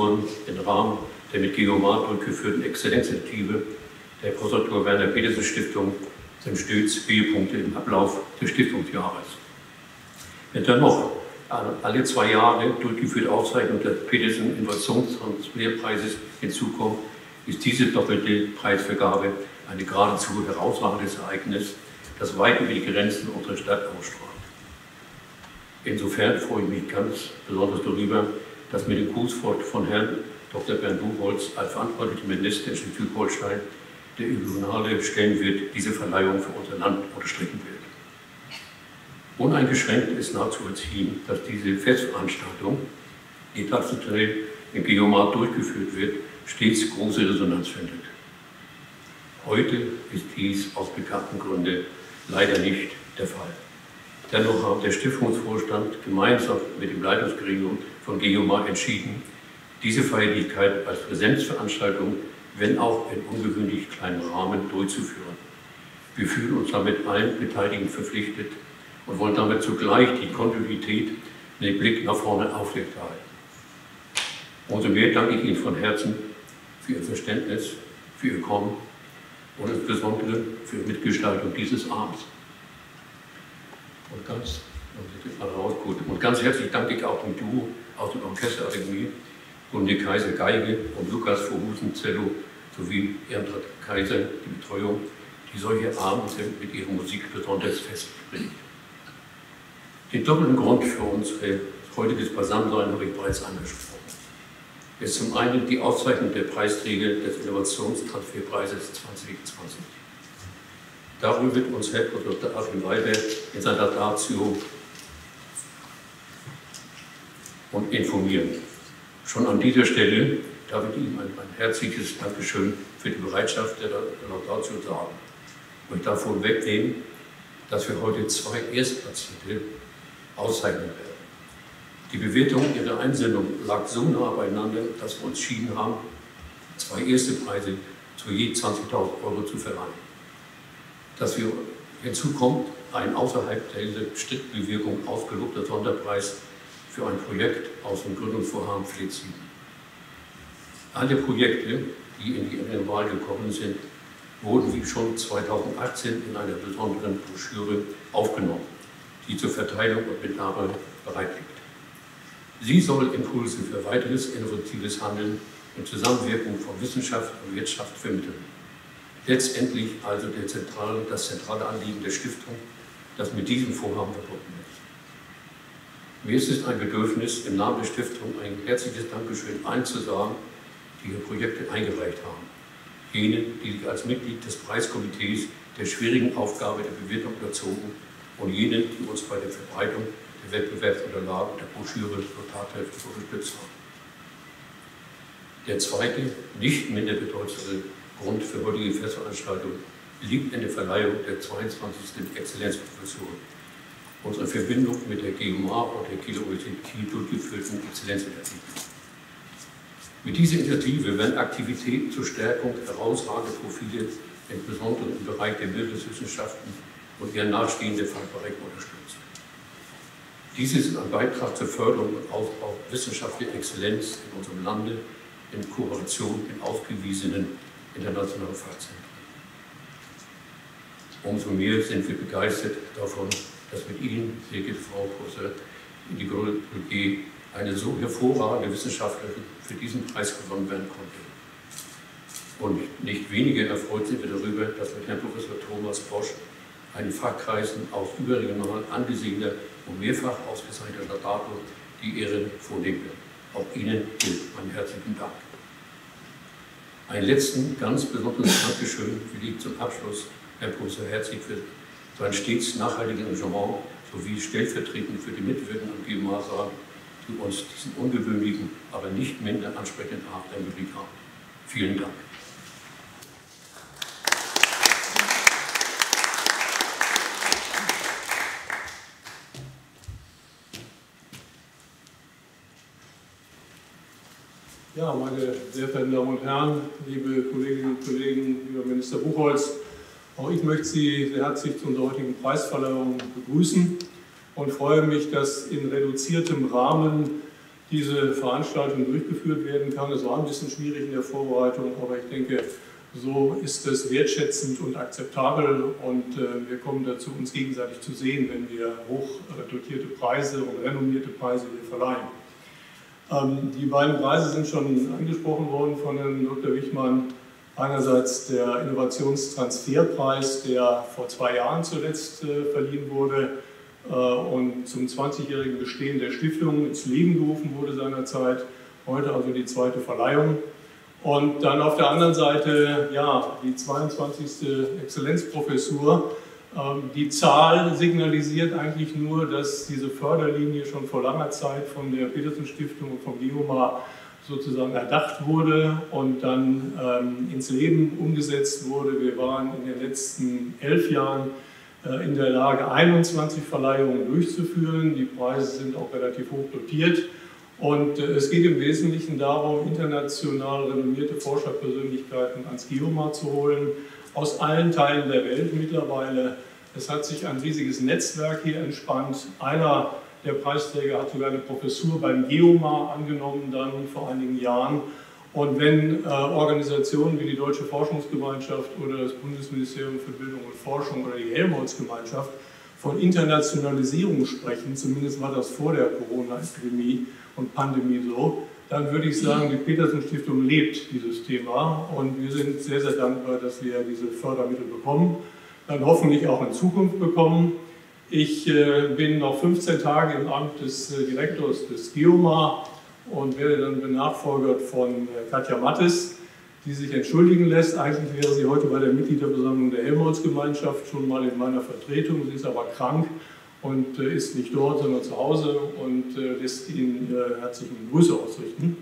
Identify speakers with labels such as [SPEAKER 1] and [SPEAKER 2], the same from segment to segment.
[SPEAKER 1] Gastprofessuren im Rahmen der mit Geomar durchgeführten Exzellenzinitiative der Professor Werner Petersen Stiftung sind stets Höhepunkte im Ablauf des Stiftungsjahres. Wenn dann noch alle zwei Jahre durchgeführte Auszeichnung des Petersen Innovationstransferpreises hinzukommt, ist diese doppelte Preisvergabe ein geradezu herausragendes Ereignis, das weit über die Grenzen unserer Stadt ausstrahlt. Insofern freue ich mich ganz besonders darüber, dass mit dem Grußwort von Herrn Dr. Bernd Buchholz als verantwortlicher Minister in Schleswig-Holstein der regionale Stellenwert dieser Verleihung für unser Land unterstrichen wird. Uneingeschränkt ist nachzuvollziehen, dass diese Festveranstaltung, die traditionell in Geomar durchgeführt wird, stets große Resonanz findet. Heute ist dies aus bekannten Gründen leider nicht der Fall. Dennoch hat der Stiftungsvorstand gemeinsam mit dem Leitungsgremium von Geomar entschieden, diese Feierlichkeit als Präsenzveranstaltung, wenn auch in ungewöhnlich kleinem Rahmen, durchzuführen. Wir fühlen uns damit allen Beteiligten verpflichtet und wollen damit zugleich die Kontinuität den Blick nach vorne aufrechterhalten. Umso mehr danke ich Ihnen von Herzen für Ihr Verständnis, für Ihr Kommen und insbesondere für die Mitgestaltung dieses Abends. Und ganz, und ganz herzlich danke ich auch dem Duo aus dem Orchesterakademie Gunde Kaiser Geige und Lukas Verhusen Zello sowie Ernst Kaiser die Betreuung, die solche Abende mit ihrer Musik besonders festbringt. Den doppelten Grund für unsere heutiges Beisammensein habe ich bereits angesprochen. Es ist zum einen die Auszeichnung der Preisträger des Innovationstransferpreises 2020. Darüber wird uns Herr Dr. Achim Weibert in seiner Datio und informieren. Schon an dieser Stelle darf ich ihm ein, ein herzliches Dankeschön für die Bereitschaft der Laudatio sagen. Und ich darf wohl wegnehmen, dass wir heute zwei Erstplatzierte auszeichnen werden. Die Bewertung ihrer Einsendung lag so nah beieinander, dass wir uns entschieden haben, zwei erste Preise zu je 20.000 Euro zu verleihen. Dass wir hinzu kommt, ein außerhalb dieser Strittbewirkung aufgelobter Sonderpreis für ein Projekt aus dem Gründungsvorhaben Fleet Alle Projekte, die in die Wahl gekommen sind, wurden wie schon 2018 in einer besonderen Broschüre aufgenommen, die zur Verteilung und Mitnahme bereit liegt. Sie soll Impulse für weiteres innovatives Handeln und Zusammenwirkung von Wissenschaft und Wirtschaft vermitteln. Letztendlich also zentrale, das zentrale Anliegen der Stiftung, das mit diesem Vorhaben verbunden ist. Mir ist es ein Bedürfnis, im Namen der Stiftung ein herzliches Dankeschön allen zu sagen, die ihre Projekte eingereicht haben. Jenen, die sich als Mitglied des Preiskomitees der schwierigen Aufgabe der Bewertung unterzogen und jenen, die uns bei der Verbreitung der Wettbewerbsunterlagen der Broschüre Notarhefte unterstützt haben. Der zweite, nicht minder bedeutende Grund für heutige Festveranstaltung liegt in der Verleihung der 22. Exzellenzprofessur, unsere Verbindung mit der GMA und der Kieler Universität Kiel durchgeführten Exzellenzinitiative. Mit dieser Initiative werden Aktivitäten zur Stärkung herausragender Profile, insbesondere im Bereich der Bildungswissenschaften und ihren nachstehenden Fachbereichen unterstützt. Dies ist ein Beitrag zur Förderung und Aufbau wissenschaftlicher Exzellenz in unserem Lande in Kooperation mit ausgewiesenen internationalen Fachzentren. Umso mehr sind wir begeistert davon, dass mit Ihnen, sehr geehrte Frau Professor Indigo eine so hervorragende Wissenschaftlerin für diesen Preis gewonnen werden konnte. Und nicht weniger erfreut sind wir darüber, dass mit Herrn Professor Thomas Bosch einen Fachkreisen aus überregional angesehener und mehrfach ausgezeichneter Daten die Ehre vornehmen wird. Auch Ihnen gilt mein herzlichen Dank. Einen letzten, ganz besonderes Dankeschön will ich zum Abschluss Herrn Professor Herzig für sein stets nachhaltiges Engagement sowie stellvertretend für die Mitwirkenden am GMA sagen, die uns diesen ungewöhnlichen, aber nicht minder ansprechenden Abend ermöglicht haben. Vielen Dank.
[SPEAKER 2] Ja, meine sehr verehrten Damen und Herren, liebe Kolleginnen und Kollegen, lieber Minister Buchholz, Auch ich möchte Sie sehr herzlich zu unserer heutigen Preisverleihung begrüßen und freue mich, dass in reduziertem Rahmen diese Veranstaltung durchgeführt werden kann. Es war ein bisschen schwierig in der Vorbereitung, aber ich denke, so ist es wertschätzend und akzeptabel und äh, wir kommen dazu, uns gegenseitig zu sehen, wenn wir hoch dotierte Preise und renommierte Preise hier verleihen. Ähm, die beiden Preise sind schon angesprochen worden von Herrn Dr. Wichmann. Einerseits der Innovationstransferpreis, der vor zwei Jahren zuletzt äh, verliehen wurde äh, und zum 20-jährigen Bestehen der Stiftung ins Leben gerufen wurde seinerzeit. Heute also die zweite Verleihung. Und dann auf der anderen Seite ja, die 22. Exzellenzprofessur. Ähm, die Zahl signalisiert eigentlich nur, dass diese Förderlinie schon vor langer Zeit von der Petersen Stiftung und vom GEOMA sozusagen erdacht wurde und dann ähm, ins Leben umgesetzt wurde. Wir waren in den letzten elf Jahren äh, in der Lage, 21 Verleihungen durchzuführen. Die Preise sind auch relativ hoch dotiert. Und äh, es geht im Wesentlichen darum, international renommierte Forscherpersönlichkeiten ans GEOMA zu holen, aus allen Teilen der Welt mittlerweile. Es hat sich ein riesiges Netzwerk hier entspannt. Einer der Preisträger hat sogar eine Professur beim GEOMA angenommen, dann vor einigen Jahren. Und wenn äh, Organisationen wie die Deutsche Forschungsgemeinschaft oder das Bundesministerium für Bildung und Forschung oder die Helmholtz-Gemeinschaft von Internationalisierung sprechen, zumindest war das vor der Corona-Epidemie und Pandemie so, dann würde ich sagen, die Petersen Stiftung lebt dieses Thema und wir sind sehr, sehr dankbar, dass wir diese Fördermittel bekommen, dann hoffentlich auch in Zukunft bekommen. Ich äh, bin noch 15 Tage im Amt des äh, Direktors des GEOMA und werde dann benachfolgert von äh, Katja Mattes, die sich entschuldigen lässt. Eigentlich wäre sie heute bei der Mitgliederversammlung der Helmholtz-Gemeinschaft schon mal in meiner Vertretung. Sie ist aber krank und ist nicht dort, sondern zu Hause und lässt Ihnen herzlichen Grüße ausrichten.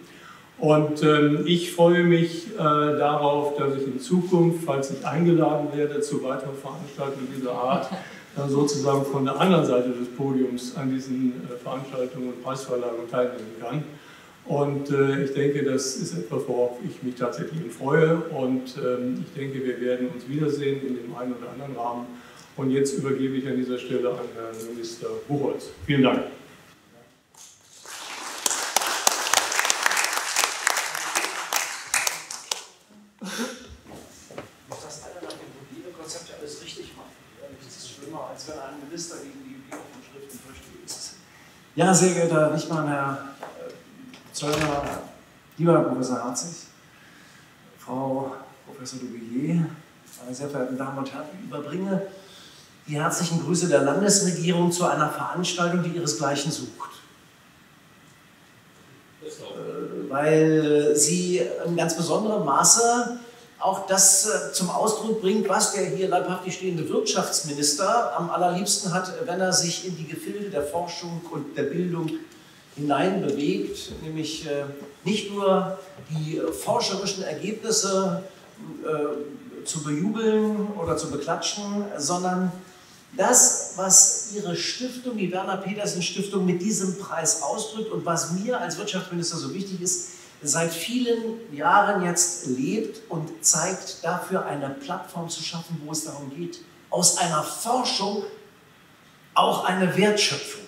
[SPEAKER 2] Und ähm, ich freue mich äh, darauf, dass ich in Zukunft, falls ich eingeladen werde zu weiteren Veranstaltungen dieser Art, sozusagen von der anderen Seite des Podiums an diesen äh, Veranstaltungen und Preisverleihungen teilnehmen kann. Und äh, ich denke, das ist etwas, worauf ich mich tatsächlich freue. Und ähm, ich denke, wir werden uns wiedersehen in dem einen oder anderen Rahmen. Und jetzt übergebe ich an dieser Stelle an Herrn Minister Buchholz. Vielen Dank.
[SPEAKER 3] Ja, sehr geehrter Herr Wichmann, Herr äh, Zöllner, lieber Herr Professor Herzig, Frau Professor Dubillier, meine sehr verehrten Damen und Herren, ich überbringe die herzlichen Grüße der Landesregierung zu einer Veranstaltung, die ihresgleichen sucht. Äh, weil sie in ganz besonderem Maße auch das äh, zum Ausdruck bringt, was der hier leibhaftig stehende Wirtschaftsminister am allerliebsten hat, wenn er sich in die Gefilde der Forschung und der Bildung hineinbewegt, nämlich äh, nicht nur die forscherischen Ergebnisse zu bejubeln oder zu beklatschen, sondern das, was Ihre Stiftung, die Werner Petersen Stiftung, mit diesem Preis ausdrückt und was mir als Wirtschaftsminister so wichtig ist, seit vielen Jahren jetzt lebt und zeigt, dafür eine Plattform zu schaffen, wo es darum geht, aus einer Forschung auch eine Wertschöpfung.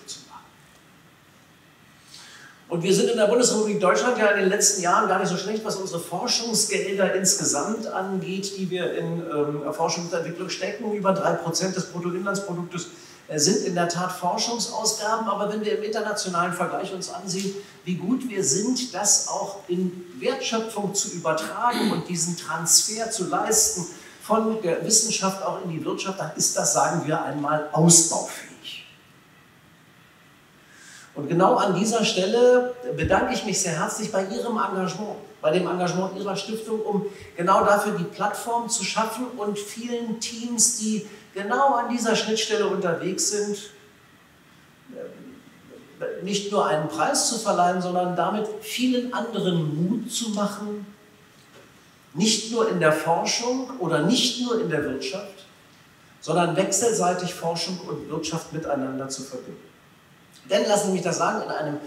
[SPEAKER 3] Und wir sind in der Bundesrepublik Deutschland ja in den letzten Jahren gar nicht so schlecht, was unsere Forschungsgelder insgesamt angeht, die wir in ähm, Forschung und Entwicklung stecken. Über drei Prozent des Bruttoinlandsproduktes äh, sind in der Tat Forschungsausgaben, aber wenn wir im internationalen Vergleich uns ansehen, wie gut wir sind, das auch in Wertschöpfung zu übertragen und diesen Transfer zu leisten von der Wissenschaft auch in die Wirtschaft, dann ist das, sagen wir einmal, ausbaufähig. Und genau an dieser Stelle bedanke ich mich sehr herzlich bei Ihrem Engagement, bei dem Engagement Ihrer Stiftung, um genau dafür die Plattform zu schaffen und vielen Teams, die genau an dieser Schnittstelle unterwegs sind, nicht nur einen Preis zu verleihen, sondern damit vielen anderen Mut zu machen, nicht nur in der Forschung oder nicht nur in der Wirtschaft, sondern wechselseitig Forschung und Wirtschaft miteinander zu verbinden. Denn, lassen Sie mich das sagen, in einem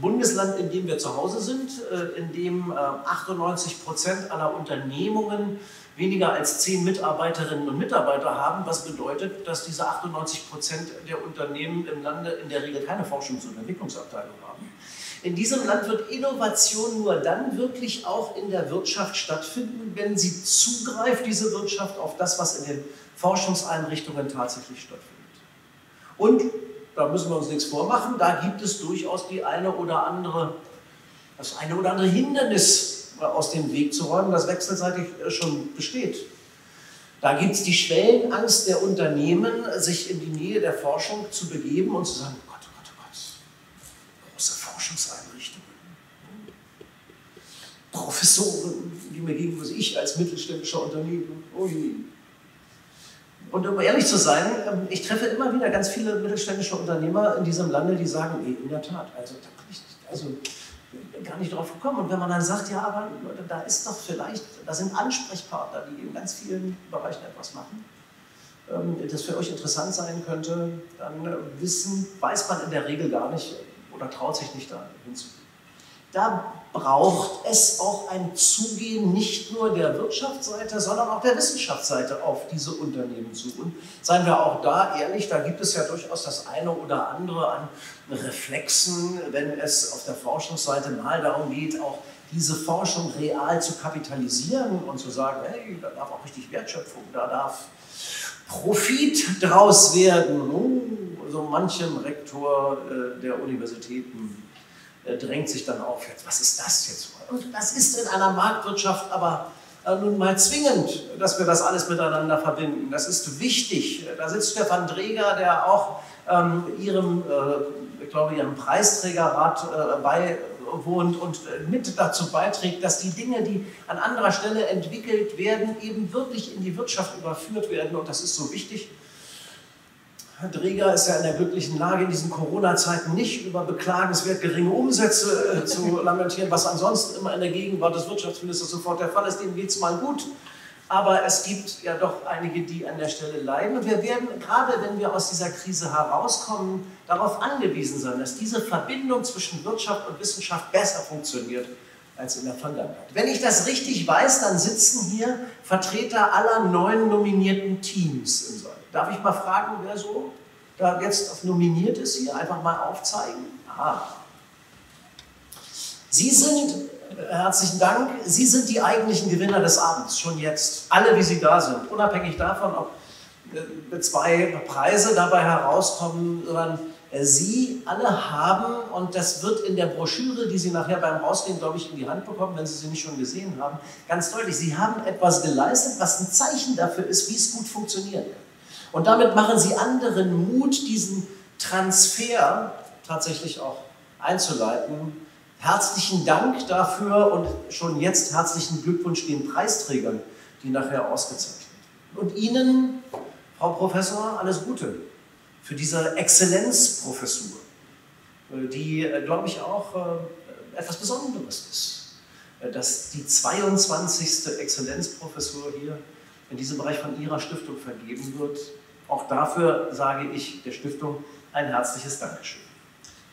[SPEAKER 3] Bundesland, in dem wir zu Hause sind, äh, in dem 98 äh, Prozent aller Unternehmungen weniger als zehn Mitarbeiterinnen und Mitarbeiter haben, was bedeutet, dass diese 98 Prozent der Unternehmen im Lande in der Regel keine Forschungs- und Entwicklungsabteilung haben. In diesem Land wird Innovation nur dann wirklich auch in der Wirtschaft stattfinden, wenn sie zugreift, diese Wirtschaft, auf das, was in den Forschungseinrichtungen tatsächlich stattfindet. Und da müssen wir uns nichts vormachen, da gibt es durchaus die eine oder andere, das eine oder andere Hindernis aus dem Weg zu räumen, das wechselseitig äh, schon besteht. Da gibt es die Schwellenangst der Unternehmen, sich in die Nähe der Forschung zu begeben und zu sagen, oh Gott, oh Gott, oh Gott, große Forschungseinrichtungen, Professoren, die mir geben muss, ich als mittelständischer Unternehmer, ui, und um ehrlich zu sein, ähm, ich treffe immer wieder ganz viele mittelständische Unternehmer in diesem Lande, die sagen, nee, in der Tat, also da bin ich also, gar nicht drauf gekommen. Und wenn man dann sagt, ja, aber da ist doch vielleicht, da sind Ansprechpartner, die in ganz vielen Bereichen etwas machen, ähm, das für euch interessant sein könnte, dann äh, wissen, weiß man in der Regel gar nicht oder traut sich nicht da hinzugehen. Da braucht es auch ein Zugehen nicht nur der Wirtschaftsseite, sondern auch der Wissenschaftsseite auf diese Unternehmen zu. Und seien wir auch da ehrlich, da gibt es ja durchaus das eine oder andere an Reflexen, wenn es auf der Forschungsseite mal darum geht, auch diese Forschung real zu kapitalisieren und zu sagen, hey, da darf auch richtig Wertschöpfung, da darf Profit draus werden. Oh, so manchem Rektor äh, der Universitäten drängt sich dann auf, jetzt, was ist das jetzt? Und das ist in einer Marktwirtschaft aber äh, nun mal zwingend, dass wir das alles miteinander verbinden. Das ist wichtig. Da sitzt Stefan Dreger, der auch ähm, ihrem, äh, ich glaube, ihrem Preisträgerrat äh, beiwohnt und äh, mit dazu beiträgt, dass die Dinge, die an anderer Stelle entwickelt werden, eben wirklich in die Wirtschaft überführt werden. Und das ist so wichtig. Herr Dreger ist ja in der glücklichen Lage, in diesen Corona-Zeiten nicht über beklagenswert geringe Umsätze äh, zu lamentieren, was ansonsten immer in der Gegenwart des Wirtschaftsministers sofort der Fall ist. Dem geht es mal gut. Aber es gibt ja doch einige, die an der Stelle leiden. Und wir werden, gerade wenn wir aus dieser Krise herauskommen, darauf angewiesen sein, dass diese Verbindung zwischen Wirtschaft und Wissenschaft besser funktioniert als in der Vergangenheit. Wenn ich das richtig weiß, dann sitzen hier Vertreter aller neun nominierten Teams im Saal. Darf ich mal fragen, wer so da jetzt nominiert ist hier? Einfach mal aufzeigen. Aha. Sie sind, herzlichen Dank, Sie sind die eigentlichen Gewinner des Abends, schon jetzt. Alle, wie Sie da sind. Unabhängig davon, ob äh, zwei Preise dabei herauskommen, sondern äh, Sie alle haben, und das wird in der Broschüre, die Sie nachher beim Rausgehen, glaube ich, in die Hand bekommen, wenn Sie sie nicht schon gesehen haben, ganz deutlich, Sie haben etwas geleistet, was ein Zeichen dafür ist, wie es gut funktioniert. Und damit machen sie anderen Mut, diesen Transfer tatsächlich auch einzuleiten. Herzlichen Dank dafür und schon jetzt herzlichen Glückwunsch den Preisträgern, die nachher ausgezeichnet werden. Und Ihnen, Frau Professor, alles Gute für diese Exzellenzprofessur, die, äh, glaube ich, auch äh, etwas Besonderes ist. Äh, dass die 22. Exzellenzprofessur hier in diesem Bereich von Ihrer Stiftung vergeben wird. Auch dafür sage ich der Stiftung ein herzliches Dankeschön.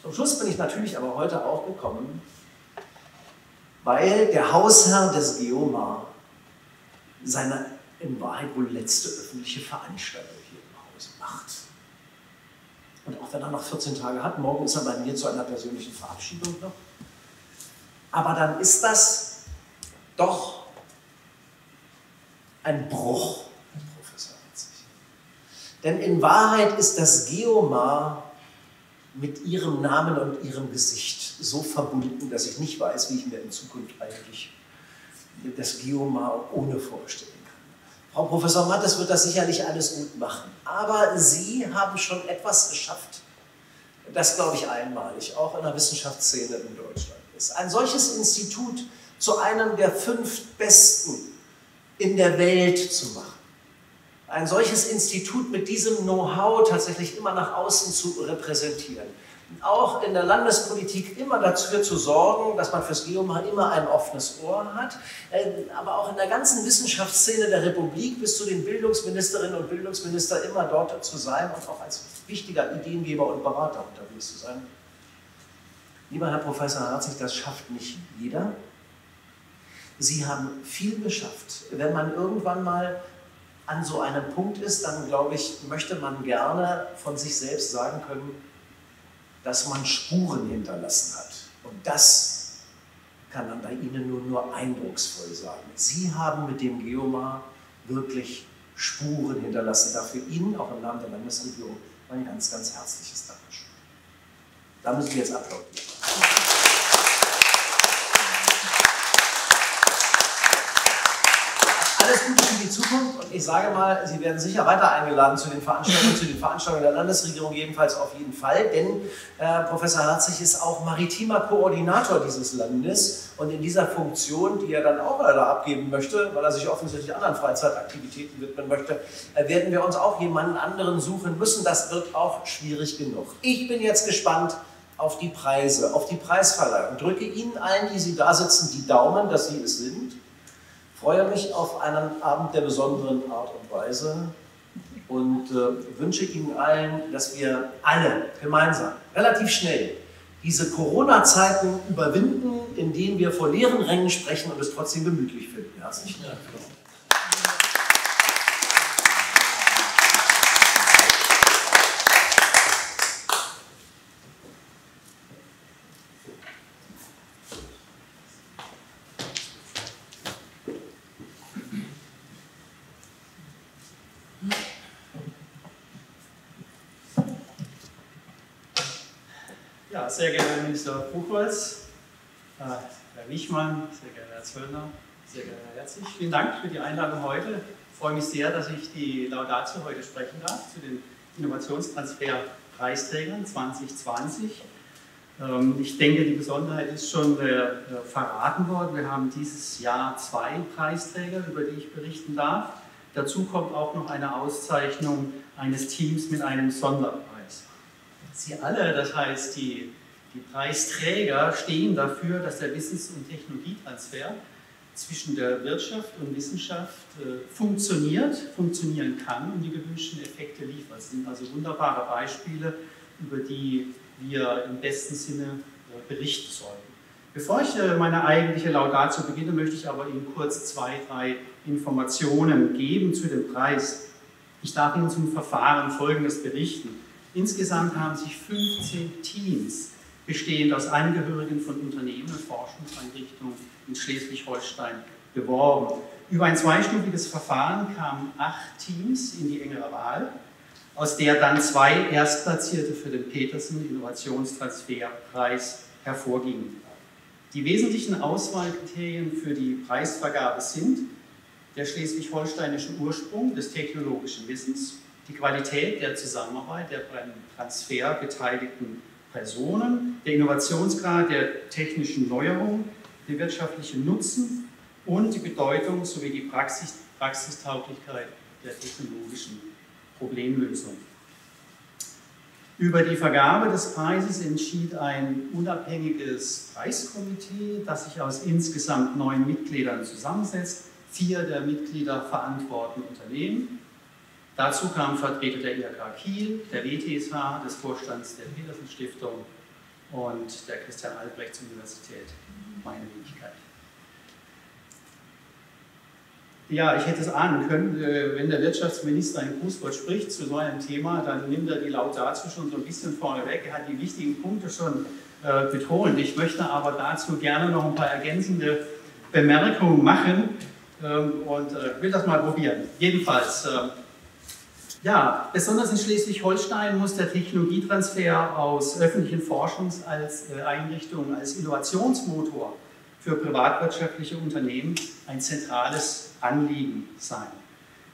[SPEAKER 3] Zum Schluss bin ich natürlich aber heute auch gekommen, weil der Hausherr des Geomar seine in Wahrheit wohl letzte öffentliche Veranstaltung hier im Hause macht. Und auch wenn er noch 14 Tage hat, morgen ist er bei mir zu einer persönlichen Verabschiedung noch. Aber dann ist das doch ein Bruch. Denn in Wahrheit ist das Geomar mit ihrem Namen und ihrem Gesicht so verbunden, dass ich nicht weiß, wie ich mir in Zukunft eigentlich das Geomar ohne vorstellen kann. Frau Professor Mattes wird das sicherlich alles gut machen. Aber Sie haben schon etwas geschafft, das glaube ich einmalig, auch in der Wissenschaftsszene in Deutschland ist. Ein solches Institut zu einem der fünf besten in der Welt zu machen. Ein solches Institut mit diesem Know-how tatsächlich immer nach außen zu repräsentieren. auch in der Landespolitik immer dafür zu sorgen, dass man fürs Geomar immer ein offenes Ohr hat, äh, aber auch in der ganzen Wissenschaftsszene der Republik bis zu den Bildungsministerinnen und Bildungsministern immer dort zu sein und auch als wichtiger Ideengeber und Berater unterwegs zu sein. Lieber Herr Professor Herzig, das schafft nicht jeder. Sie haben viel geschafft. Wenn man irgendwann mal an so einem Punkt ist, dann glaube ich, möchte man gerne von sich selbst sagen können, dass man Spuren hinterlassen hat. Und das kann man bei Ihnen nur, nur eindrucksvoll sagen. Sie haben mit dem Geomar wirklich Spuren hinterlassen. Dafür Ihnen, auch im Namen der Landesregierung, ein ganz, ganz herzliches Dankeschön. Da müssen wir jetzt applaudieren. Alles Gute für die Zukunft und ich sage mal, Sie werden sicher weiter eingeladen zu den Veranstaltungen, zu den Veranstaltungen der Landesregierung, jedenfalls auf jeden Fall, denn äh, Professor Herzig ist auch maritimer Koordinator dieses Landes und in dieser Funktion, die er dann auch leider abgeben möchte, weil er sich offensichtlich anderen Freizeitaktivitäten widmen möchte, äh, werden wir uns auch jemanden anderen suchen müssen. Das wird auch schwierig genug. Ich bin jetzt gespannt, auf die Preise, auf die Preisverleihung. Drücke Ihnen allen, die Sie da sitzen, die Daumen, dass Sie es sind freue mich auf einen Abend der besonderen Art und Weise und äh, wünsche Ihnen allen, dass wir alle gemeinsam, relativ schnell, diese Corona-Zeiten überwinden, in denen wir vor leeren Rängen sprechen und es trotzdem gemütlich finden. Herzlichen Dank.
[SPEAKER 4] Sehr geehrter Herr Minister Buchholz, äh, Herr Wichmann, sehr geehrter Herr Zöllner, sehr geehrter Herr Herzig, vielen Dank für die Einladung heute. Ich freue mich sehr, dass ich die Laudatio heute sprechen darf zu den Innovationstransfer-Preisträgern 2020. Ähm, ich denke, die Besonderheit ist schon äh, verraten worden. Wir haben dieses Jahr zwei Preisträger, über die ich berichten darf. Dazu kommt auch noch eine Auszeichnung eines Teams mit einem Sonderpreis. Sie alle, das heißt die die Preisträger stehen dafür, dass der Wissens- und Technologietransfer zwischen der Wirtschaft und Wissenschaft äh, funktioniert, funktionieren kann und die gewünschten Effekte liefert. Das sind also wunderbare Beispiele, über die wir im besten Sinne äh, berichten sollten. Bevor ich äh, meine eigentliche Laudatio beginne, möchte ich aber Ihnen kurz zwei, drei Informationen geben zu dem Preis. Ich darf Ihnen zum Verfahren Folgendes berichten. Insgesamt haben sich 15 Teams bestehend aus Angehörigen von Unternehmen und Forschungseinrichtungen in Schleswig-Holstein beworben. Über ein zweistufiges Verfahren kamen acht Teams in die engere Wahl, aus der dann zwei Erstplatzierte für den Petersen Innovationstransferpreis hervorgingen. Die wesentlichen Auswahlkriterien für die Preisvergabe sind der schleswig-holsteinische Ursprung des technologischen Wissens, die Qualität der Zusammenarbeit der beim Transfer beteiligten Personen, der Innovationsgrad der technischen Neuerung, der wirtschaftliche Nutzen und die Bedeutung sowie die Praxis, Praxistauglichkeit der technologischen Problemlösung. Über die Vergabe des Preises entschied ein unabhängiges Preiskomitee, das sich aus insgesamt neun Mitgliedern zusammensetzt. Vier der Mitglieder verantworten Unternehmen, Dazu kamen Vertreter der IHK Kiel, der WTSH, des Vorstands der Petersen Stiftung und der Christian Albrechts Universität, meine Wenigkeit. Ja, ich hätte es ahnen können, äh, wenn der Wirtschaftsminister ein Grußwort spricht zu so einem Thema, dann nimmt er die Laut dazu schon so ein bisschen vorne weg. Er hat die wichtigen Punkte schon äh, betont. Ich möchte aber dazu gerne noch ein paar ergänzende Bemerkungen machen ähm, und äh, will das mal probieren. Jedenfalls, äh, ja, besonders in Schleswig-Holstein muss der Technologietransfer aus öffentlichen Forschungseinrichtungen als Innovationsmotor für privatwirtschaftliche Unternehmen ein zentrales Anliegen sein.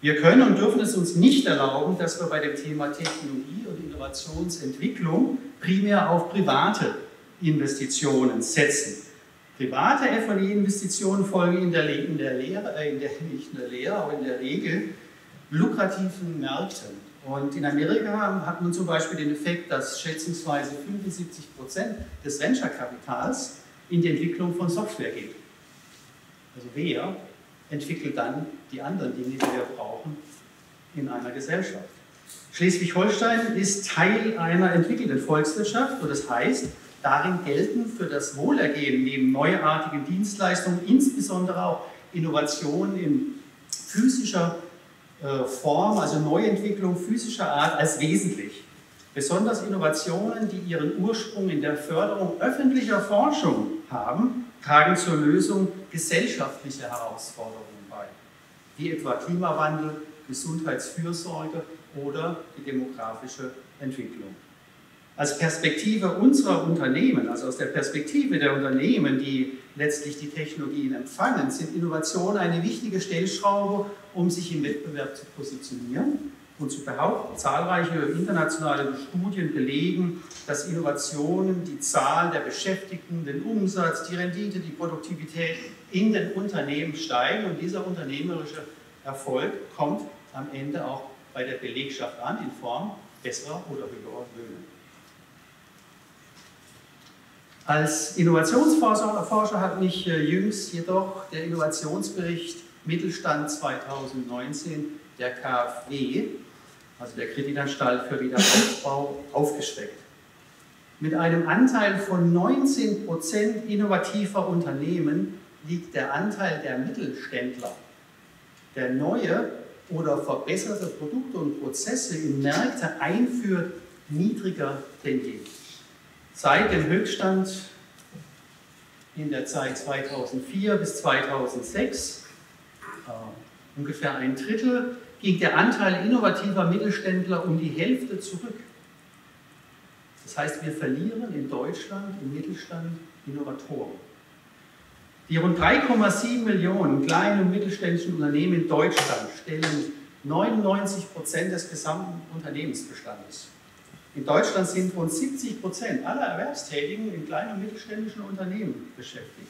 [SPEAKER 4] Wir können und dürfen es uns nicht erlauben, dass wir bei dem Thema Technologie und Innovationsentwicklung primär auf private Investitionen setzen. Private FE-Investitionen folgen in der, in der Lehre, äh, in der, nicht in der Lehre, aber in der Regel lukrativen Märkten. Und in Amerika hat man zum Beispiel den Effekt, dass schätzungsweise 75 Prozent des Venture-Kapitals in die Entwicklung von Software geht. Also wer entwickelt dann die anderen Dinge, die wir brauchen in einer Gesellschaft? Schleswig-Holstein ist Teil einer entwickelten Volkswirtschaft und das heißt, Darin gelten für das Wohlergehen neben neuartigen Dienstleistungen insbesondere auch Innovationen in physischer Form, also Neuentwicklung physischer Art als wesentlich. Besonders Innovationen, die ihren Ursprung in der Förderung öffentlicher Forschung haben, tragen zur Lösung gesellschaftlicher Herausforderungen bei, wie etwa Klimawandel, Gesundheitsfürsorge oder die demografische Entwicklung. Als Perspektive unserer Unternehmen, also aus der Perspektive der Unternehmen, die letztlich die Technologien empfangen, sind Innovationen eine wichtige Stellschraube, um sich im Wettbewerb zu positionieren und zu behaupten. Zahlreiche internationale Studien belegen, dass Innovationen die Zahl der Beschäftigten, den Umsatz, die Rendite, die Produktivität in den Unternehmen steigen und dieser unternehmerische Erfolg kommt am Ende auch bei der Belegschaft an in Form besserer oder höherer Löhne. Als Innovationsforscher hat mich äh, jüngst jedoch der Innovationsbericht Mittelstand 2019 der KfW, also der Kreditanstalt für Wiederaufbau, aufgeschreckt. Mit einem Anteil von 19 Prozent innovativer Unternehmen liegt der Anteil der Mittelständler, der neue oder verbesserte Produkte und Prozesse in Märkte einführt, niedriger denn je. Seit dem Höchststand in der Zeit 2004 bis 2006, äh, ungefähr ein Drittel, ging der Anteil innovativer Mittelständler um die Hälfte zurück. Das heißt, wir verlieren in Deutschland im Mittelstand Innovatoren. Die rund 3,7 Millionen kleinen und mittelständischen Unternehmen in Deutschland stellen 99 Prozent des gesamten Unternehmensbestandes. In Deutschland sind rund 70 Prozent aller Erwerbstätigen in kleinen und mittelständischen Unternehmen beschäftigt.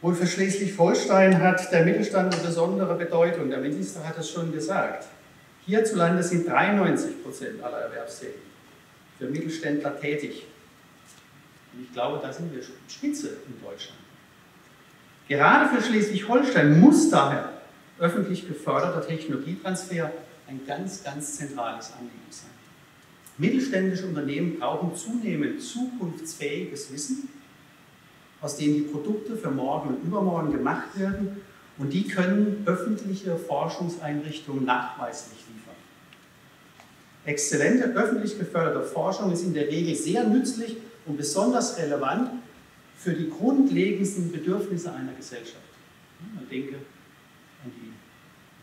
[SPEAKER 4] Wohl für Schleswig-Holstein hat der Mittelstand eine besondere Bedeutung. Der Minister hat es schon gesagt. Hierzulande sind 93 Prozent aller Erwerbstätigen für Mittelständler tätig. Und ich glaube, da sind wir Spitze in Deutschland. Gerade für Schleswig-Holstein muss daher öffentlich geförderter Technologietransfer ein ganz, ganz zentrales Anliegen sein. Mittelständische Unternehmen brauchen zunehmend zukunftsfähiges Wissen, aus dem die Produkte für morgen und übermorgen gemacht werden und die können öffentliche Forschungseinrichtungen nachweislich liefern. Exzellente öffentlich geförderte Forschung ist in der Regel sehr nützlich und besonders relevant für die grundlegendsten Bedürfnisse einer Gesellschaft. Man denke an die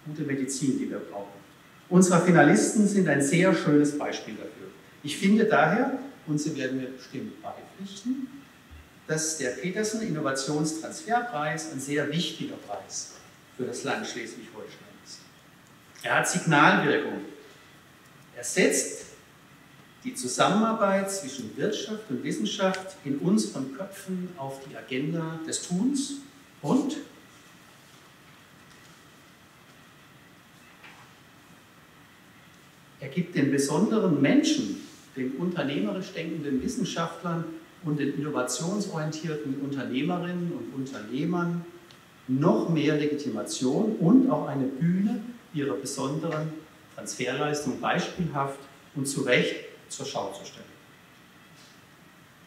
[SPEAKER 4] gute Medizin, die wir brauchen. Unsere Finalisten sind ein sehr schönes Beispiel dafür. Ich finde daher, und Sie werden mir bestimmt beipflichten, dass der Petersen Innovationstransferpreis ein sehr wichtiger Preis für das Land Schleswig-Holstein ist. Er hat Signalwirkung. Er setzt die Zusammenarbeit zwischen Wirtschaft und Wissenschaft in unseren Köpfen auf die Agenda des Tuns und er gibt den besonderen Menschen den unternehmerisch denkenden Wissenschaftlern und den innovationsorientierten Unternehmerinnen und Unternehmern noch mehr Legitimation und auch eine Bühne ihrer besonderen Transferleistung beispielhaft und zu Recht zur Schau zu stellen.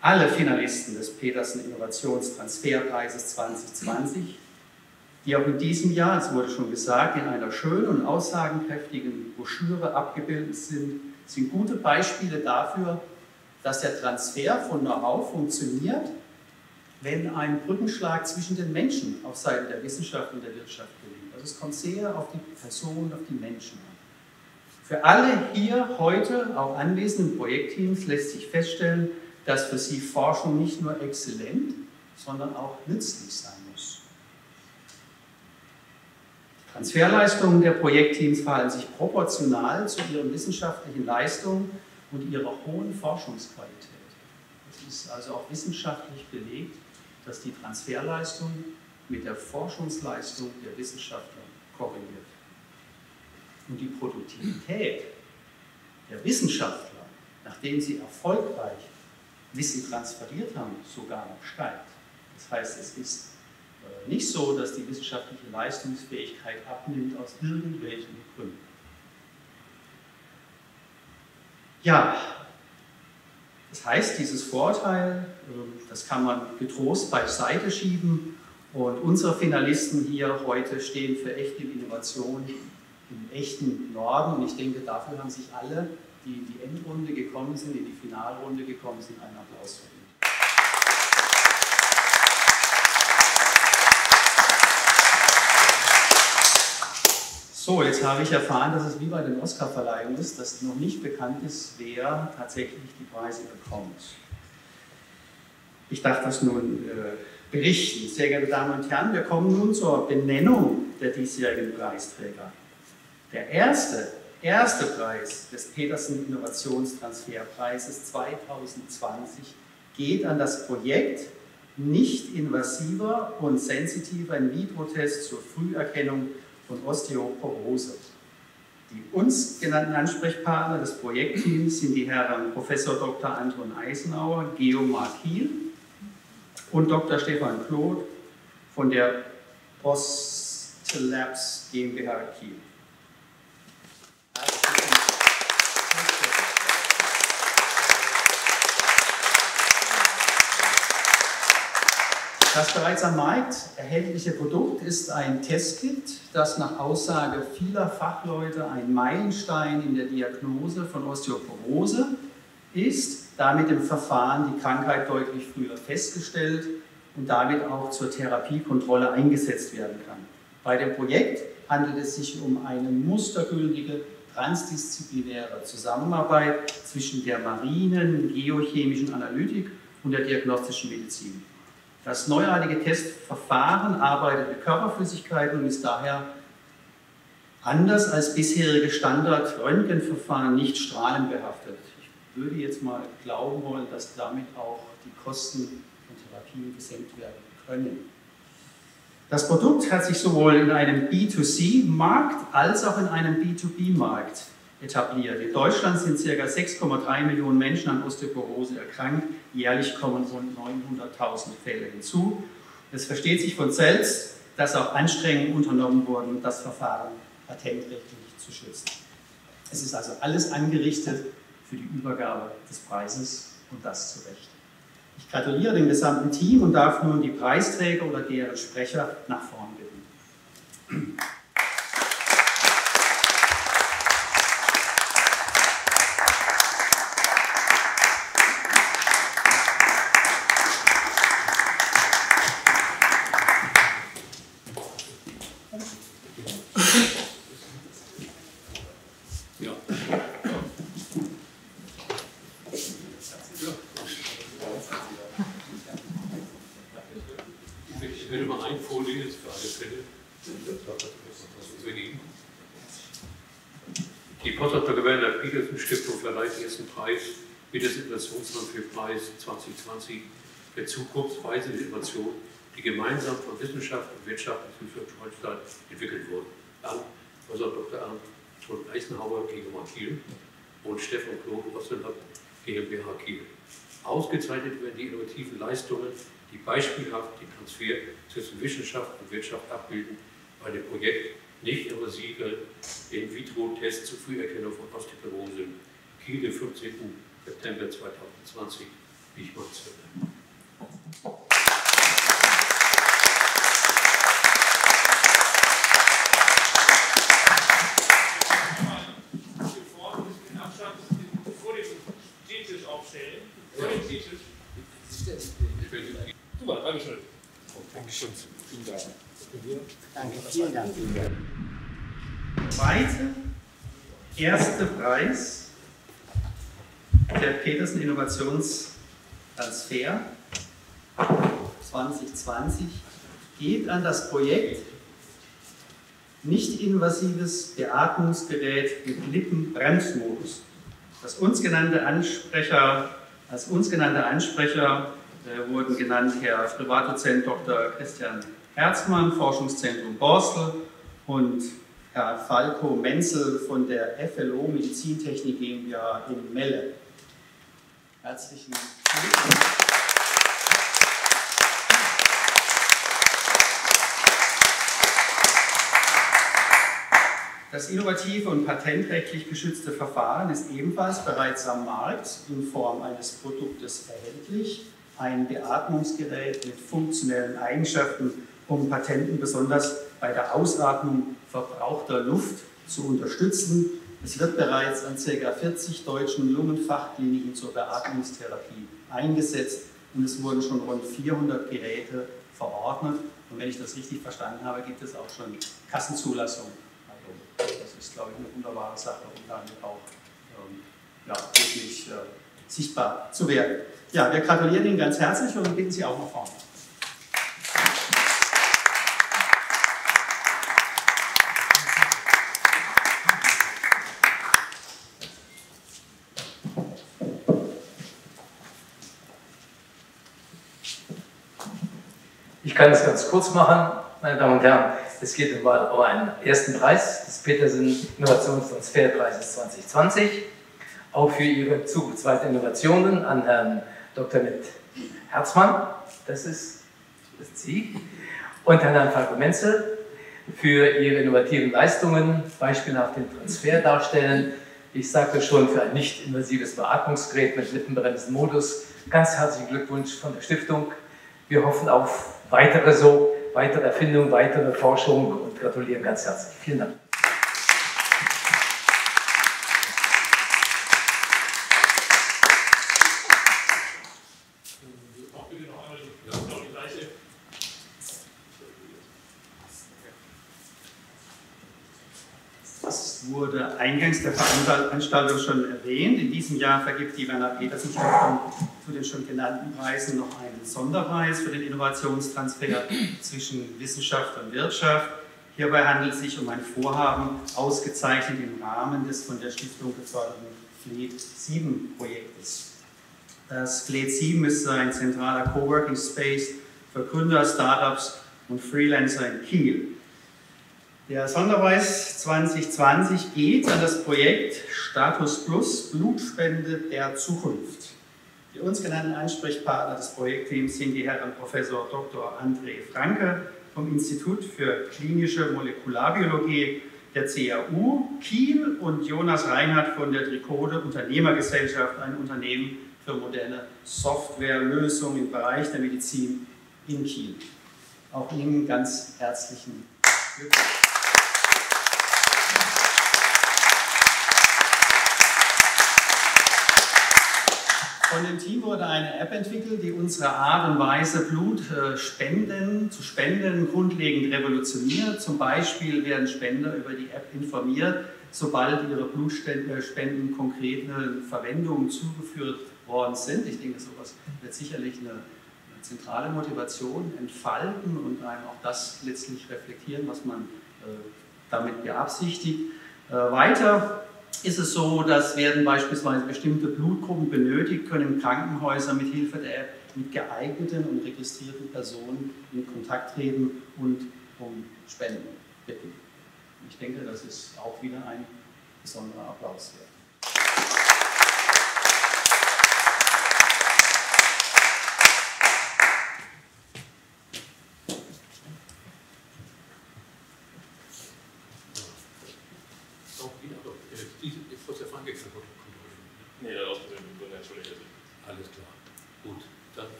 [SPEAKER 4] Alle Finalisten des Petersen Innovationstransferpreises 2020, die auch in diesem Jahr, es wurde schon gesagt, in einer schönen und aussagenkräftigen Broschüre abgebildet sind, sind gute Beispiele dafür, dass der Transfer von Know-how funktioniert, wenn ein Brückenschlag zwischen den Menschen auf Seiten der Wissenschaft und der Wirtschaft gelingt. Also es kommt sehr auf die Person, auf die Menschen an. Für alle hier heute auch anwesenden Projektteams lässt sich feststellen, dass für sie Forschung nicht nur exzellent, sondern auch nützlich sein Transferleistungen der Projektteams verhalten sich proportional zu ihren wissenschaftlichen Leistungen und ihrer hohen Forschungsqualität. Es ist also auch wissenschaftlich belegt, dass die Transferleistung mit der Forschungsleistung der Wissenschaftler korreliert. Und die Produktivität der Wissenschaftler, nachdem sie erfolgreich Wissen transferiert haben, sogar noch steigt. Das heißt, es ist nicht so, dass die wissenschaftliche Leistungsfähigkeit abnimmt aus irgendwelchen Gründen. Ja, Das heißt, dieses Vorteil, das kann man getrost beiseite schieben und unsere Finalisten hier heute stehen für echte Innovation im echten Norden. Und ich denke, dafür haben sich alle, die in die Endrunde gekommen sind, in die Finalrunde gekommen sind, einen Applaus verdient. So, jetzt habe ich erfahren, dass es wie bei den Oscarverleihungen ist, dass noch nicht bekannt ist, wer tatsächlich die Preise bekommt. Ich darf das nun äh, berichten. Sehr geehrte Damen und Herren, wir kommen nun zur Benennung der diesjährigen Preisträger. Der erste, erste Preis des Petersen Innovationstransferpreises 2020 geht an das Projekt nicht-invasiver und sensitiver In-vitro-Test zur Früherkennung von Osteoporose. Die uns genannten Ansprechpartner des Projektteams sind die Herren Prof. Dr. Anton Eisenauer, Geomar Kiel und Dr. Stefan Kloth von der Postelabs GmbH Kiel. Das bereits am Markt erhältliche Produkt ist ein Testkit, das nach Aussage vieler Fachleute ein Meilenstein in der Diagnose von Osteoporose ist, damit im Verfahren die Krankheit deutlich früher festgestellt und damit auch zur Therapiekontrolle eingesetzt werden kann. Bei dem Projekt handelt es sich um eine mustergültige transdisziplinäre Zusammenarbeit zwischen der marinen geochemischen Analytik und der diagnostischen Medizin. Das neuartige Testverfahren arbeitet mit Körperflüssigkeiten und ist daher anders als bisherige Standard-Röntgenverfahren nicht strahlenbehaftet. Ich würde jetzt mal glauben wollen, dass damit auch die Kosten von Therapien gesenkt werden können. Das Produkt hat sich sowohl in einem B2C-Markt als auch in einem B2B-Markt etabliert. In Deutschland sind ca. 6,3 Millionen Menschen an Osteoporose erkrankt. Jährlich kommen rund 900.000 Fälle hinzu. Es versteht sich von selbst, dass auch Anstrengungen unternommen wurden, das Verfahren patentrechtlich zu schützen. Es ist also alles angerichtet für die Übergabe des Preises und das zu Recht. Ich gratuliere dem gesamten Team und darf nun die Preisträger oder deren Sprecher nach vorn bitten.
[SPEAKER 1] 2020 der zukunftsweisende Innovation, die gemeinsam von Wissenschaft und Wirtschaft in Schleswig-Holstein entwickelt wurden. Dann Professor Dr. Anton Eisenhauer GmbH Kiel und Stefan Klob Ossenhab GmbH Kiel. Ausgezeichnet werden die innovativen Leistungen, die beispielhaft den Transfer zwischen Wissenschaft und Wirtschaft abbilden, bei dem Projekt nicht invasive In-vitro-Tests zur Früherkennung von Osteoporose. Kiel, den 15. September 2020, wie ich
[SPEAKER 5] dem Tisch. Super, Dankeschön. Dankeschön. Vielen Dank.
[SPEAKER 4] Danke, vielen Dank. Zweite, erste Preis der Petersen Innovationstransfer 2020 geht an das Projekt nicht-invasives Beatmungsgerät mit Lippenbremsmodus. Das uns genannte Ansprecher, als uns genannte Ansprecher äh, wurden genannt Herr Privatdozent Dr. Christian Herzmann, Forschungszentrum Borstel und Herr Falco Menzel von der FLO Medizintechnik GmbH in Melle. Herzlichen Glückwunsch. Das innovative und patentrechtlich geschützte Verfahren ist ebenfalls bereits am Markt in Form eines Produktes erhältlich. Ein Beatmungsgerät mit funktionellen Eigenschaften, um Patenten besonders bei der Ausatmung verbrauchter Luft zu unterstützen. Es wird bereits an ca. 40 deutschen Lungenfachkliniken zur Beatmungstherapie eingesetzt und es wurden schon rund 400 Geräte verordnet. Und wenn ich das richtig verstanden habe, gibt es auch schon Kassenzulassung das ist, glaube ich, eine wunderbare Sache, um damit auch ähm, ja, wirklich äh, sichtbar zu werden. Ja, wir gratulieren Ihnen ganz herzlich und bitten Sie auch nach vorne.
[SPEAKER 6] Kann es ganz kurz machen, meine Damen und Herren. Es geht um, einen ersten Preis des Petersen Innovationstransferpreises 2020, auch für Ihre zukunftsweiten Innovationen an Herrn Dr. Nett Herzmann, das ist, das ist Sie, und Herrn Falco Menzel für Ihre innovativen Leistungen, beispielhaft den Transfer darstellen. Ich sagte schon, für ein nicht invasives Beatmungsgerät mit lippenbremsenden Modus. Ganz herzlichen Glückwunsch von der Stiftung. Wir hoffen auf weitere so weitere Erfindung, weitere Forschung und gratulieren ganz herzlich. Vielen Dank.
[SPEAKER 4] Das wurde eingangs der Veranstaltung schon erwähnt. In diesem Jahr vergibt die Werner Petersen Stiftung zu den schon genannten Preisen noch einen Sonderpreis für den Innovationstransfer zwischen Wissenschaft und Wirtschaft. Hierbei handelt es sich um ein Vorhaben, ausgezeichnet im Rahmen des von der Stiftung geförderten FLEET 7 Projektes. Das FLEET 7 ist ein zentraler Coworking Space für Gründer, Startups und Freelancer in Kiel. Der Sonderpreis 2020 geht an das Projekt Status Plus Blutspende der Zukunft. Die uns genannten Ansprechpartner des Projektteams sind die Herren Prof. Dr. André Franke vom Institut für klinische Molekularbiologie der CAU Kiel und Jonas Reinhardt von der Tricode Unternehmergesellschaft, ein Unternehmen für moderne Softwarelösungen im Bereich der Medizin in Kiel. Auch Ihnen ganz herzlichen Glückwunsch. Von dem Team wurde eine App entwickelt, die unsere Art und Weise, Blut äh, spenden, zu spenden, grundlegend revolutioniert. Zum Beispiel werden Spender über die App informiert, sobald ihre Blutspenden konkrete Verwendungen zugeführt worden sind. Ich denke, sowas wird sicherlich eine, zentrale Motivation entfalten und einem auch das letztlich reflektieren, was man äh, damit beabsichtigt. Äh, weiter ist es so, dass werden beispielsweise bestimmte Blutgruppen benötigt, können Krankenhäuser mit Hilfe der App mit geeigneten und registrierten Personen in Kontakt treten und um Spenden bitten. Ich denke, das ist auch wieder ein besonderer Applaus wert.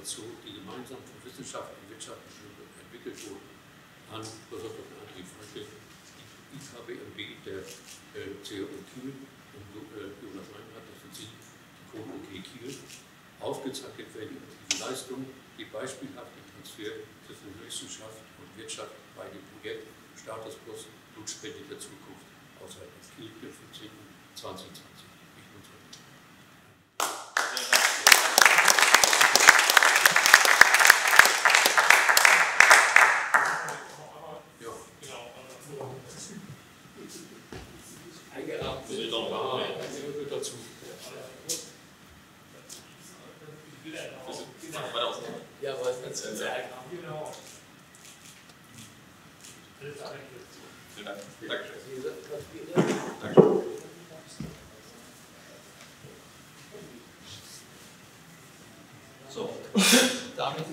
[SPEAKER 1] Innovation, die gemeinsam von Wissenschaft und Wirtschaft entwickelt wurden, an Professor Dr. André Franke, die IKBMB der äh, CAU Kiel und äh, Jonas Reinhardt, sind Sie, die OK Kiel, aufgezeichnet werden die Leistung, die beispielhaft den Transfer zwischen Wissenschaft und Wirtschaft bei dem Projekt Status Plus Blutspende der Zukunft außerhalb des Kiel, der 15. 2020.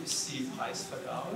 [SPEAKER 4] ist die Preisvergabe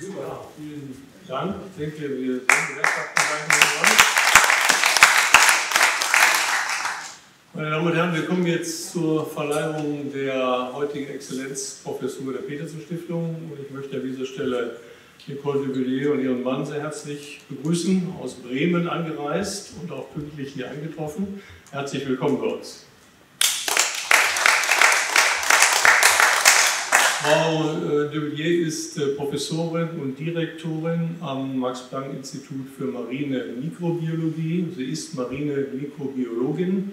[SPEAKER 2] Ja, vielen Dank. Ich denke, wir sehen die. Meine Damen und Herren, wir kommen jetzt zur Verleihung der heutigen Exzellenzprofessur der Petersen Stiftung. Und ich möchte an dieser Stelle Nicole de Villiers und ihren Mann sehr herzlich begrüßen, aus Bremen angereist und auch pünktlich hier eingetroffen. Herzlich willkommen bei uns. Frau äh, de Villiers ist äh, Professorin und Direktorin am Max-Planck-Institut für Marine Mikrobiologie. Sie ist Marine Mikrobiologin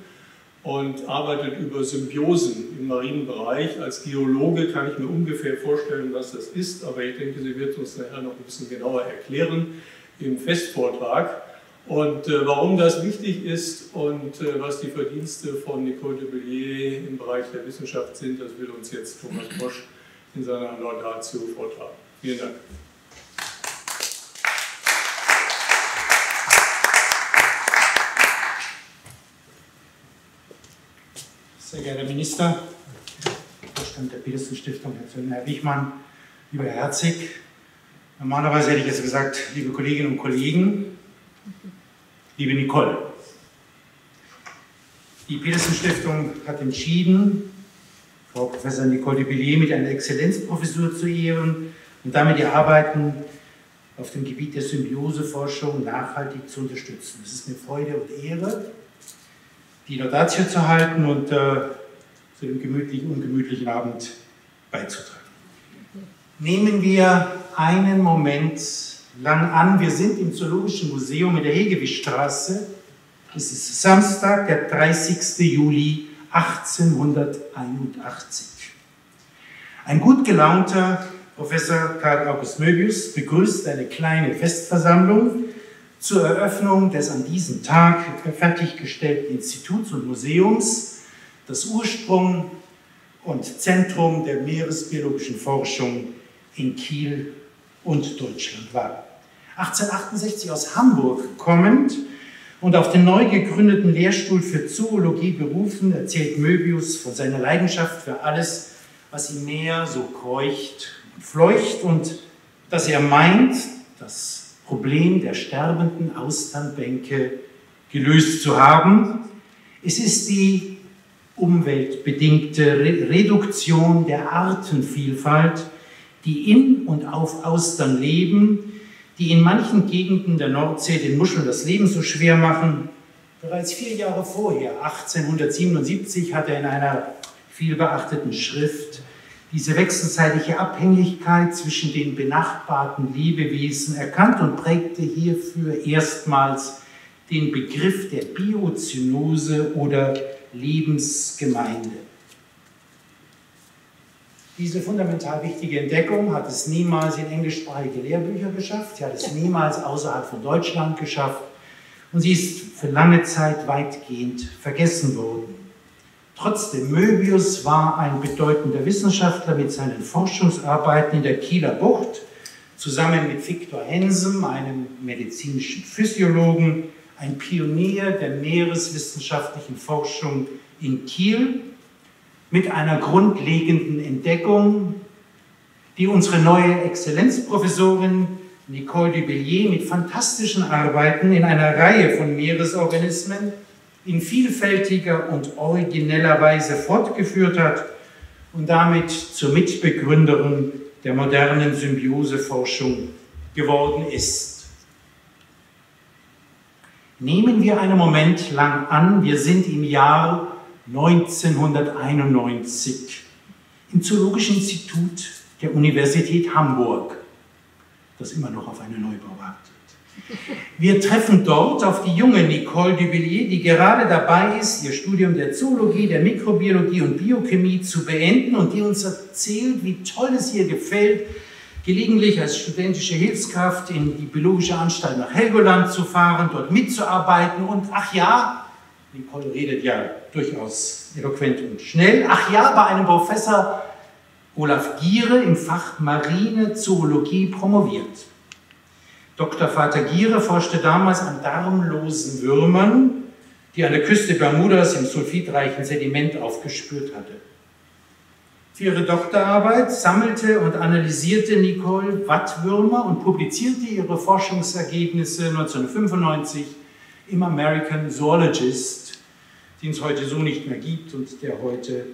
[SPEAKER 2] und arbeitet über Symbiosen im Marinenbereich. Als Geologe kann ich mir ungefähr vorstellen, was das ist, aber ich denke, sie wird uns nachher noch ein bisschen genauer erklären im Festvortrag. Und äh, warum das wichtig ist und äh, was die Verdienste von Nicole de Villiers im Bereich der Wissenschaft sind, das will uns jetzt Thomas Bosch in seiner Laudatio vortragen. Vielen Dank.
[SPEAKER 7] Sehr geehrter Minister, Vorstand der Petersen Stiftung, Herr Wichmann, lieber Herr Herzig, normalerweise hätte ich jetzt gesagt, liebe Kolleginnen und Kollegen, liebe Nicole. Die Petersen Stiftung hat entschieden, Frau Professor Nicole de Villiers mit einer Exzellenzprofessur zu ehren und damit ihr Arbeiten auf dem Gebiet der Symbioseforschung nachhaltig zu unterstützen. Es ist mir Freude und Ehre, die Laudatio zu halten und äh, zu dem gemütlichen, ungemütlichen Abend beizutragen. Nehmen wir einen Moment lang an, wir sind im Zoologischen Museum in der Hegewischstraße. Es ist Samstag, der 30. Juli 1881. Ein gut gelaunter Professor Karl August Möbius begrüßt eine kleine Festversammlung zur Eröffnung des an diesem Tag fertiggestellten Instituts und Museums, das Ursprung und Zentrum der meeresbiologischen Forschung in Kiel und Deutschland war. 1868 aus Hamburg kommend und auf den neu gegründeten Lehrstuhl für Zoologie berufen, erzählt Möbius von seiner Leidenschaft für alles, was im Meer so kreucht und fleucht und dass er meint, das Problem der sterbenden Austernbänke gelöst zu haben. Es ist die umweltbedingte Reduktion der Artenvielfalt, die in und auf Austern leben, die in manchen Gegenden der Nordsee den Muscheln das Leben so schwer machen. Bereits vier Jahre vorher, 1877, hat er in einer vielbeachteten Schrift diese wechselseitige Abhängigkeit zwischen den benachbarten Lebewesen erkannt und prägte hierfür erstmals den Begriff der Biozynose oder Lebensgemeinde. Diese fundamental wichtige Entdeckung hat es niemals in englischsprachige Lehrbücher geschafft, sie hat es niemals außerhalb von Deutschland geschafft. Und sie ist für lange Zeit weitgehend vergessen worden. Trotzdem, Möbius war ein bedeutender Wissenschaftler mit seinen Forschungsarbeiten in der Kieler Bucht zusammen mit Viktor Hensem, einem medizinischen Physiologen, ein Pionier der meereswissenschaftlichen Forschung in Kiel, mit einer grundlegenden Entdeckung, die unsere neue Exzellenzprofessorin Nicole Dubillier mit fantastischen Arbeiten in einer Reihe von Meeresorganismen in vielfältiger und origineller Weise fortgeführt hat und damit zur Mitbegründerin der modernen Symbioseforschung geworden ist. Nehmen wir einen Moment lang an, wir sind im Jahr 1991 im Zoologischen Institut der Universität Hamburg das immer noch auf einen Neubau wartet. Wir treffen dort auf die junge Nicole Duvillier, die gerade dabei ist, ihr Studium der Zoologie, der Mikrobiologie und Biochemie zu beenden und die uns erzählt, wie toll es ihr gefällt, gelegentlich als studentische Hilfskraft in die Biologische Anstalt nach Helgoland zu fahren, dort mitzuarbeiten und ach ja, Nicole redet ja durchaus eloquent und schnell, ach ja, bei einem Professor Olaf Giere im Fach Marine Zoologie promoviert. Dr. Vater Giere forschte damals an darmlosen Würmern, die an der Küste Bermudas im sulfidreichen Sediment aufgespürt hatte. Für ihre Doktorarbeit sammelte und analysierte Nicole Wattwürmer und publizierte ihre Forschungsergebnisse 1995 im American Zoologist, den es heute so nicht mehr gibt und der heute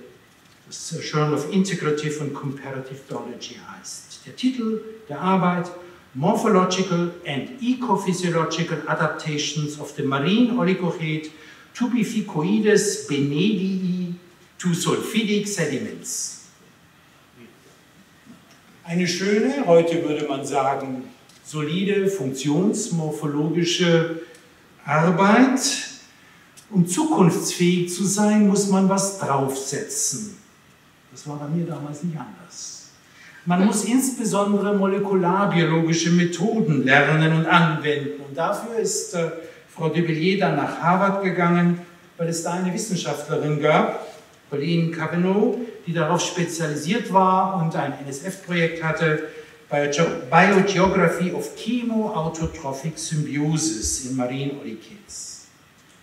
[SPEAKER 7] das Journal of Integrative and Comparative Biology heißt. Der Titel der Arbeit Morphological and Ecophysiological Adaptations of the Marine Oligochaete Tubificoides benedii to Sulfidic Sediments. Eine schöne, heute würde man sagen, solide funktionsmorphologische Arbeit. Um zukunftsfähig zu sein, muss man was draufsetzen. Das war bei mir damals nicht anders. Man muss insbesondere molekularbiologische Methoden lernen und anwenden. Und dafür ist äh, Frau Dubillier dann nach Harvard gegangen, weil es da eine Wissenschaftlerin gab, Pauline Cavanaugh, die darauf spezialisiert war und ein NSF-Projekt hatte, Biogeography of Chemoautotrophic Symbiosis in Marine Olichaetes.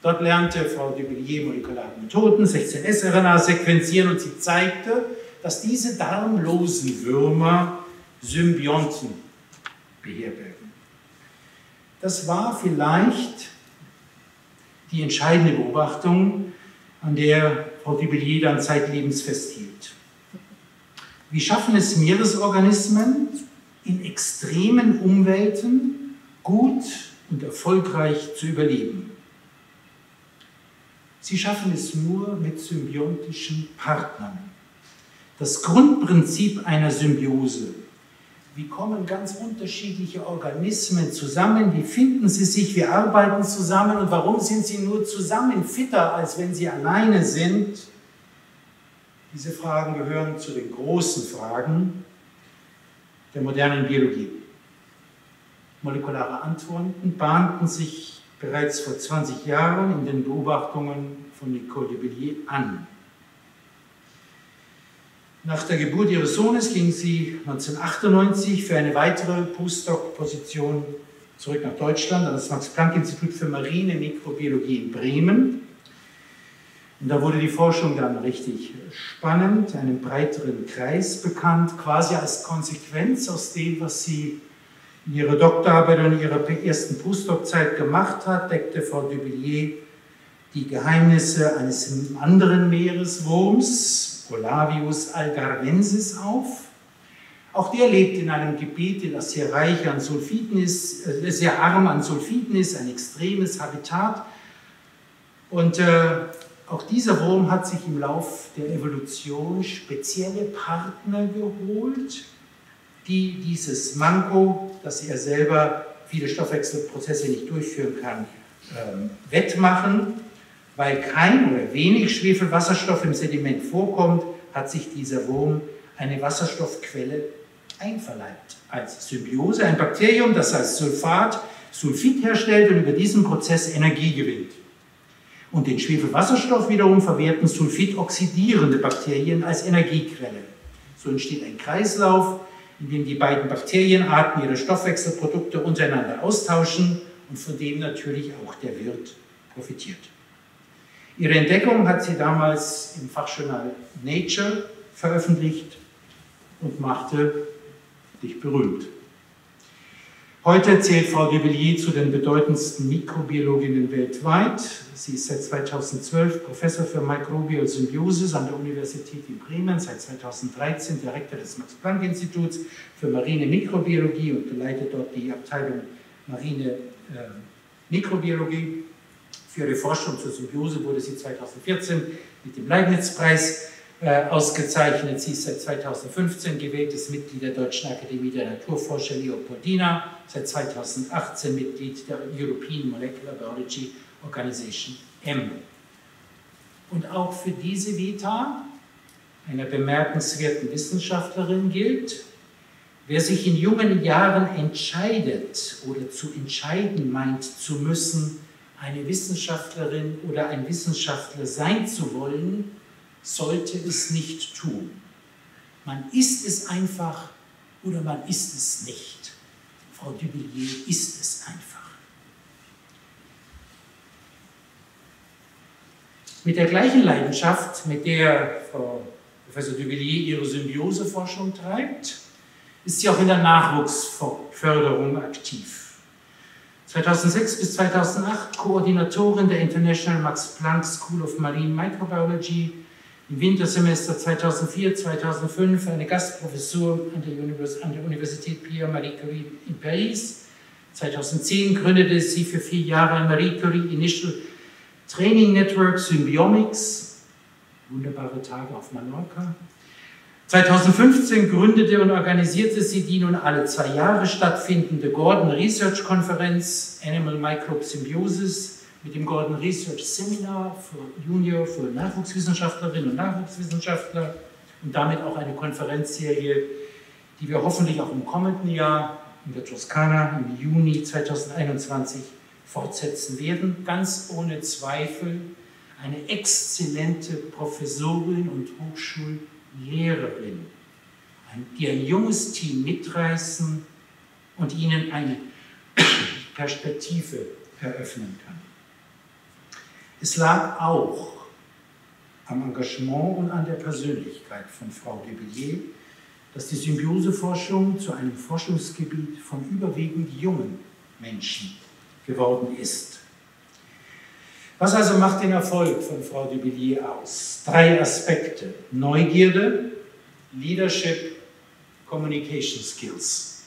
[SPEAKER 7] Dort lernte Frau Dubilier molekulare Methoden, 16S-RNA sequenzieren und sie zeigte, dass diese darmlosen Würmer Symbionten beherbergen. Das war vielleicht die entscheidende Beobachtung, an der Frau Dubilier dann zeitlebens festhielt. Wie schaffen es Meeresorganismen, in extremen Umwelten gut und erfolgreich zu überleben? Sie schaffen es nur mit symbiontischen Partnern. Das Grundprinzip einer Symbiose. Wie kommen ganz unterschiedliche Organismen zusammen? Wie finden sie sich? Wie arbeiten zusammen? Und warum sind sie nur zusammen fitter, als wenn sie alleine sind? Diese Fragen gehören zu den großen Fragen der modernen Biologie. Molekulare Antworten bahnten sich bereits vor 20 Jahren in den Beobachtungen von Nicole de Bellier an. Nach der Geburt ihres Sohnes ging sie 1998 für eine weitere Postdoc-Position zurück nach Deutschland an das Max-Planck-Institut für Marine Mikrobiologie in Bremen. Und da wurde die Forschung dann richtig spannend, einem breiteren Kreis bekannt, quasi als Konsequenz aus dem, was sie ihre Doktorarbeit und ihre ersten Postdoc-Zeit gemacht hat, deckte Frau Dubillier die Geheimnisse eines anderen Meereswurms, Olavius algarvensis, auf. Auch der lebt in einem Gebiet, das sehr reich an Sulfiden ist, äh, sehr arm an Sulfiden ist, ein extremes Habitat. Und äh, auch dieser Wurm hat sich im Lauf der Evolution spezielle Partner geholt, die dieses Manko, dass er selber viele Stoffwechselprozesse nicht durchführen kann, ähm, wettmachen. Weil kein oder wenig Schwefelwasserstoff im Sediment vorkommt, hat sich dieser Wurm eine Wasserstoffquelle einverleibt. Als Symbiose ein Bakterium, das als Sulfat Sulfid herstellt und über diesen Prozess Energie gewinnt. Und den Schwefelwasserstoff wiederum verwerten sulfidoxidierende Bakterien als Energiequelle. So entsteht ein Kreislauf, in dem die beiden Bakterienarten ihre Stoffwechselprodukte untereinander austauschen und von dem natürlich auch der Wirt profitiert. Ihre Entdeckung hat sie damals im Fachjournal Nature veröffentlicht und machte sich berühmt. Heute zählt Frau de zu den bedeutendsten Mikrobiologinnen weltweit. Sie ist seit 2012 Professor für Microbial Symbiosis an der Universität in Bremen, seit 2013 Direktor des Max-Planck-Instituts für marine Mikrobiologie und leitet dort die Abteilung Marine äh, Mikrobiologie. Für ihre Forschung zur Symbiose wurde sie 2014 mit dem Leibniz-Preis äh, ausgezeichnet. Sie ist seit 2015 gewähltes Mitglied der Deutschen Akademie der Naturforscher Leopoldina, seit 2018 Mitglied der European Molecular Biology Organization M. Und auch für diese Vita, einer bemerkenswerten Wissenschaftlerin, gilt, wer sich in jungen Jahren entscheidet oder zu entscheiden meint zu müssen, eine Wissenschaftlerin oder ein Wissenschaftler sein zu wollen, sollte es nicht tun. Man ist es einfach oder man ist es nicht. Frau Dubillier ist es einfach. Mit der gleichen Leidenschaft, mit der Frau Professor Dubillier ihre Symbioseforschung treibt, ist sie auch in der Nachwuchsförderung aktiv. 2006 bis 2008 Koordinatorin der International Max Planck School of Marine Microbiology, im Wintersemester 2004, 2005 eine Gastprofessur an der, Univers an der Universität Pierre-Marie Curie in Paris. 2010 gründete sie für vier Jahre ein Marie Curie Initial Training Network Symbiomics, wunderbare Tage auf Mallorca. 2015 gründete und organisierte sie die nun alle zwei Jahre stattfindende Gordon Research Konferenz Animal Microbe Symbiosis mit dem Gordon Research Seminar für Junior, für Nachwuchswissenschaftlerinnen und Nachwuchswissenschaftler und damit auch eine Konferenzserie, die wir hoffentlich auch im kommenden Jahr in der Toskana im Juni 2021 fortsetzen werden. Ganz ohne Zweifel eine exzellente Professorin und Hochschullehrerin, die ein junges Team mitreißen und ihnen eine Perspektive eröffnen kann. Es lag auch am Engagement und an der Persönlichkeit von Frau de Villiers, dass die Symbioseforschung zu einem Forschungsgebiet von überwiegend jungen Menschen geworden ist. Was also macht den Erfolg von Frau de Villiers aus? Drei Aspekte. Neugierde, Leadership, Communication Skills.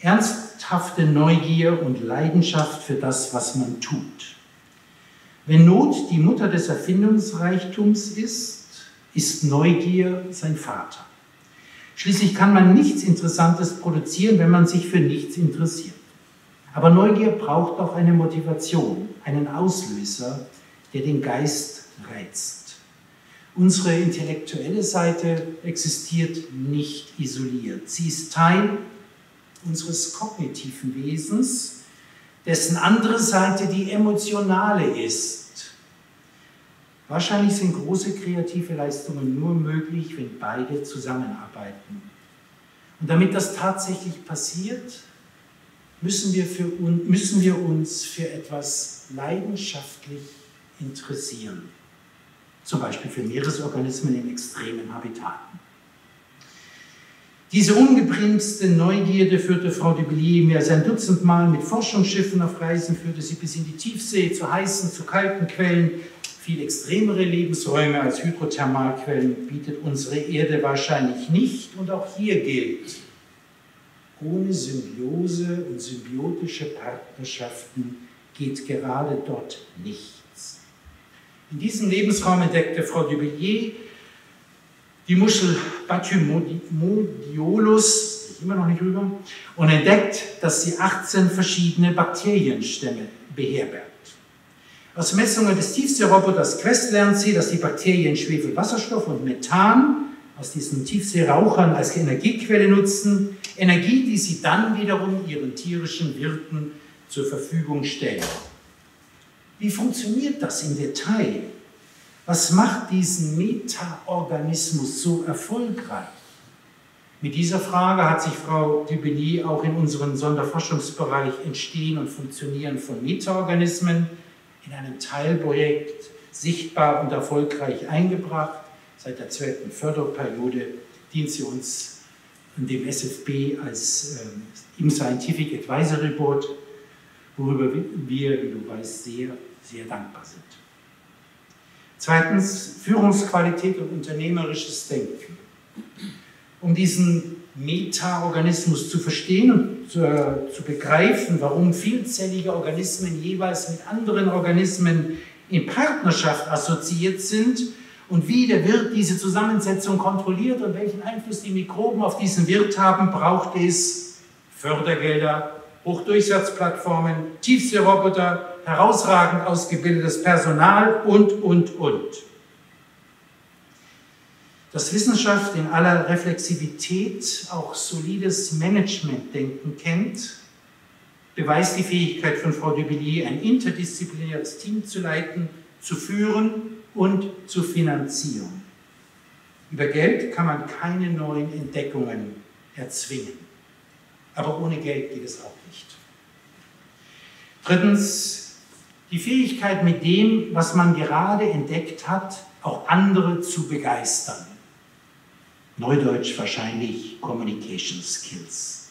[SPEAKER 7] Ernsthafte Neugier und Leidenschaft für das, was man tut. Wenn Not die Mutter des Erfindungsreichtums ist, ist Neugier sein Vater. Schließlich kann man nichts Interessantes produzieren, wenn man sich für nichts interessiert. Aber Neugier braucht auch eine Motivation, einen Auslöser, der den Geist reizt. Unsere intellektuelle Seite existiert nicht isoliert. Sie ist Teil unseres kognitiven Wesens, dessen andere Seite die emotionale ist. Wahrscheinlich sind große kreative Leistungen nur möglich, wenn beide zusammenarbeiten. Und damit das tatsächlich passiert, müssen wir, für, müssen wir uns für etwas leidenschaftlich interessieren. Zum Beispiel für Meeresorganismen in extremen Habitaten. Diese ungebremste Neugierde führte Frau de Billier mehr als ein Dutzend Mal mit Forschungsschiffen auf Reisen, führte sie bis in die Tiefsee, zu heißen, zu kalten Quellen. Viel extremere Lebensräume als Hydrothermalquellen bietet unsere Erde wahrscheinlich nicht. Und auch hier gilt, ohne Symbiose und symbiotische Partnerschaften geht gerade dort nichts. In diesem Lebensraum entdeckte Frau Dubillier die Muschel Batymodiolus, immer noch nicht rüber, und entdeckt, dass sie 18 verschiedene Bakterienstämme beherbergt. Aus Messungen des Tiefseeroboters Quest lernt sie, dass die Bakterien Schwefel, Wasserstoff und Methan aus diesen Tiefseerauchern als Energiequelle nutzen, Energie, die sie dann wiederum ihren tierischen Wirten zur Verfügung stellen. Wie funktioniert das im Detail? Was macht diesen Metaorganismus so erfolgreich? Mit dieser Frage hat sich Frau Dubelly auch in unseren Sonderforschungsbereich Entstehen und Funktionieren von Metaorganismen in einem Teilprojekt sichtbar und erfolgreich eingebracht. Seit der zweiten Förderperiode dient sie uns dem SFB als äh, im Scientific Advisory Board, worüber wir, wie du weißt, sehr, sehr dankbar sind. Zweitens, Führungsqualität und unternehmerisches Denken. Um diesen Meta-Organismus zu verstehen und zu, äh, zu, begreifen, warum vielzellige Organismen jeweils mit anderen Organismen in Partnerschaft assoziiert sind und wie der Wirt diese Zusammensetzung kontrolliert und welchen Einfluss die Mikroben auf diesen Wirt haben, braucht es Fördergelder, Hochdurchsatzplattformen, Tiefseeroboter, herausragend ausgebildetes Personal und, und, und. Dass Wissenschaft in aller Reflexivität auch solides Managementdenken kennt, beweist die Fähigkeit von Frau Dubillier, ein interdisziplinäres Team zu leiten, zu führen und zu finanzieren. Über Geld kann man keine neuen Entdeckungen erzwingen. Aber ohne Geld geht es auch nicht. Drittens, die Fähigkeit, mit dem, was man gerade entdeckt hat, auch andere zu begeistern. Neudeutsch wahrscheinlich Communication Skills.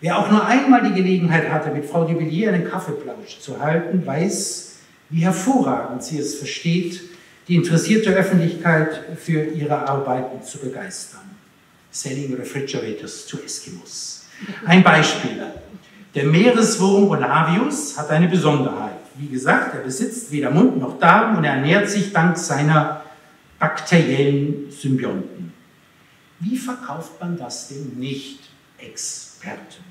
[SPEAKER 7] Wer auch nur einmal die Gelegenheit hatte, mit Frau de Villiers einen Kaffeeplausch zu halten, weiß, wie hervorragend sie es versteht, die interessierte Öffentlichkeit für ihre Arbeiten zu begeistern. Selling Refrigerators to Eskimos. Ein Beispiel. Der Meereswurm Olavius hat eine Besonderheit. Wie gesagt, er besitzt weder Mund noch Darm und er ernährt sich dank seiner bakteriellen Symbionten. Wie verkauft man das den Nicht-Experten?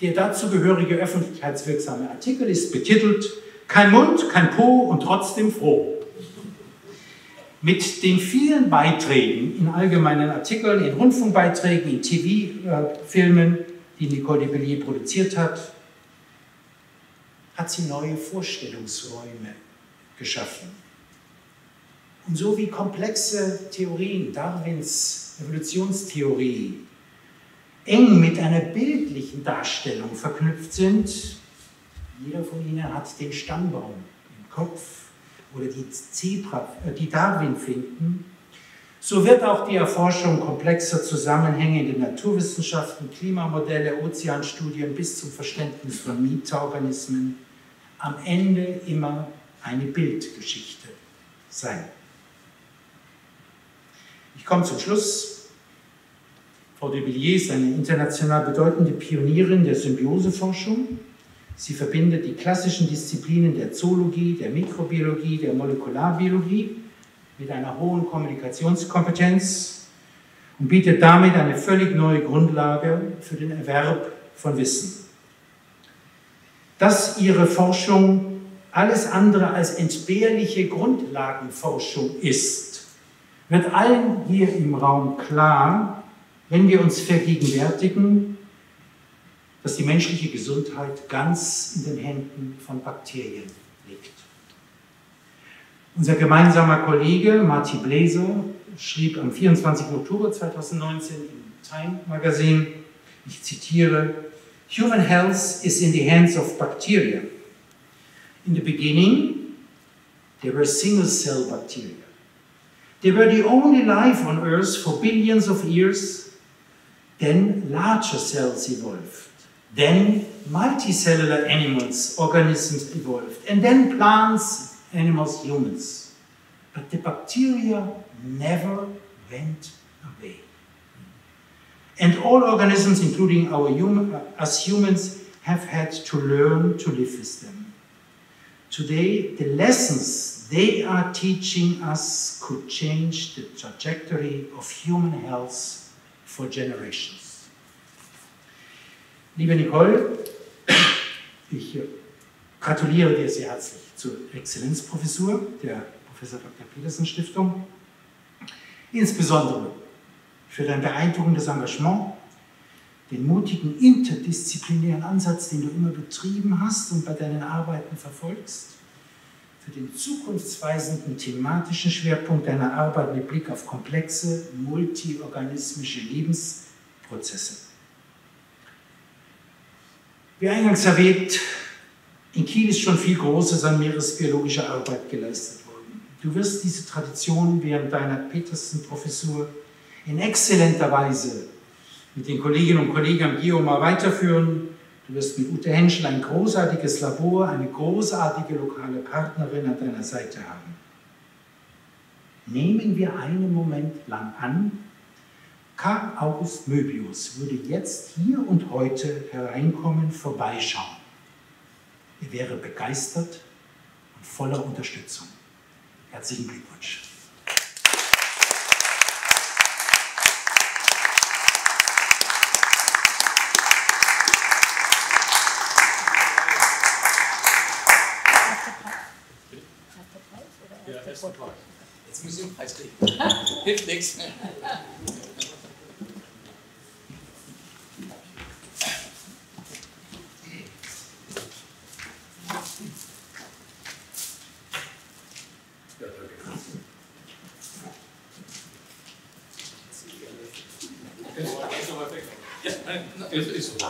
[SPEAKER 7] Der dazugehörige öffentlichkeitswirksame Artikel ist betitelt Kein Mund, kein Po und trotzdem froh. Mit den vielen Beiträgen in allgemeinen Artikeln, in Rundfunkbeiträgen, in TV-Filmen, die Nicole de Bellier produziert hat, hat sie neue Vorstellungsräume geschaffen. Und so wie komplexe Theorien, Darwins Evolutionstheorie, eng mit einer bildlichen Darstellung verknüpft sind, jeder von Ihnen hat den Stammbaum im Kopf oder die Zebra, äh, die Darwin finden, so wird auch die Erforschung komplexer Zusammenhänge in den Naturwissenschaften, Klimamodelle, Ozeanstudien bis zum Verständnis von Mieterorganismen am Ende immer eine Bildgeschichte sein. Ich komme zum Schluss. Frau de Villiers ist eine international bedeutende Pionierin der Symbioseforschung. Sie verbindet die klassischen Disziplinen der Zoologie, der Mikrobiologie, der Molekularbiologie mit einer hohen Kommunikationskompetenz und bietet damit eine völlig neue Grundlage für den Erwerb von Wissen. Dass ihre Forschung alles andere als entbehrliche Grundlagenforschung ist, wird allen hier im Raum klar, wenn wir uns vergegenwärtigen, dass die menschliche Gesundheit ganz in den Händen von Bakterien liegt. Unser gemeinsamer Kollege Marty Blaser schrieb am 24. Oktober 2019 im Time Magazine, ich zitiere, Human health is in the hands of bacteria. In the beginning, there were single-cell bacteria. They were the only life on Earth for billions of years. Then larger cells evolved. Then multicellular animals, organisms evolved. And then plants, animals, humans. But the bacteria never went away. And all organisms, including our human, uh, us humans, have had to learn to live with them. Today, the lessons they are teaching us could change the trajectory of human health for generations. Liebe Nicole, ich gratuliere dir sehr herzlich zur Exzellenzprofessur der Professor Dr. Petersen Stiftung, insbesondere für dein beeindruckendes Engagement, den mutigen interdisziplinären Ansatz, den du immer betrieben hast und bei deinen Arbeiten verfolgst, für den zukunftsweisenden thematischen Schwerpunkt deiner Arbeit mit Blick auf komplexe, multiorganismische Lebensprozesse. Wie eingangs erwähnt, in Kiel ist schon viel Großes an meeresbiologischer Arbeit geleistet worden. Du wirst diese Tradition während deiner Petersen-Professur in exzellenter Weise mit den Kolleginnen und Kollegen am Geomar weiterführen Du wirst mit Ute Henschel ein großartiges Labor, eine großartige lokale Partnerin an deiner Seite haben. Nehmen wir einen Moment lang an, Karl August Möbius würde jetzt hier und heute hereinkommen, vorbeischauen. Er wäre begeistert und voller Unterstützung. Herzlichen Glückwunsch.
[SPEAKER 8] Jetzt müssen Sie einen Preis kriegen. Hilft nichts.
[SPEAKER 1] Es ist so.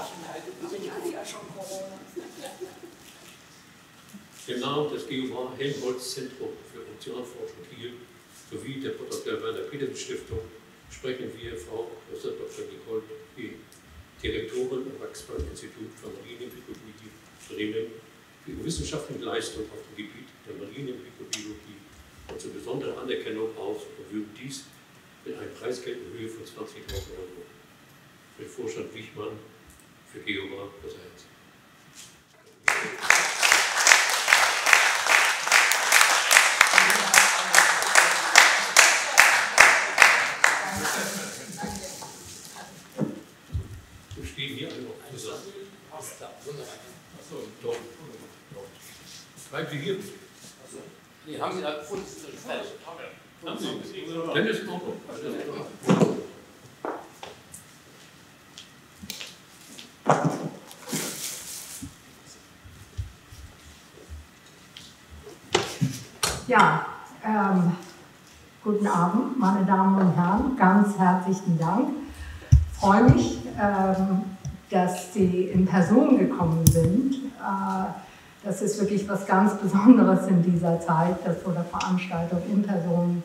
[SPEAKER 1] Im Namen des GUH Helmholtz Zentrum für Ozeanforschung Kiel sowie der Dr. Werner Petersen Stiftung sprechen wir Frau Prof. Dr. Nicole P. Direktorin am Max-Planck-Institut für Marinebiologie Bremen für ihre wissenschaftliche Leistung auf dem Gebiet der Marinebiologie und zur besonderen Anerkennung aus und würden dies mit einem Preisgeld in Höhe von 20.000 Euro für den Vorstand Wichmann für GEOMA Präsenz. Wir stehen hier alle noch zusammen.
[SPEAKER 8] Alles klar, wunderbar.
[SPEAKER 1] Achso, doch. Ihr hier?
[SPEAKER 8] Nee, haben Sie da gefunden? Sie?
[SPEAKER 1] Haben Sie? Dennis kommt noch.
[SPEAKER 9] Ja, ähm, guten Abend, meine Damen und Herren. Ganz herzlichen Dank. Ich freue mich, ähm, dass Sie in Person gekommen sind. Das ist wirklich was ganz Besonderes in dieser Zeit, dass so eine Veranstaltung in Person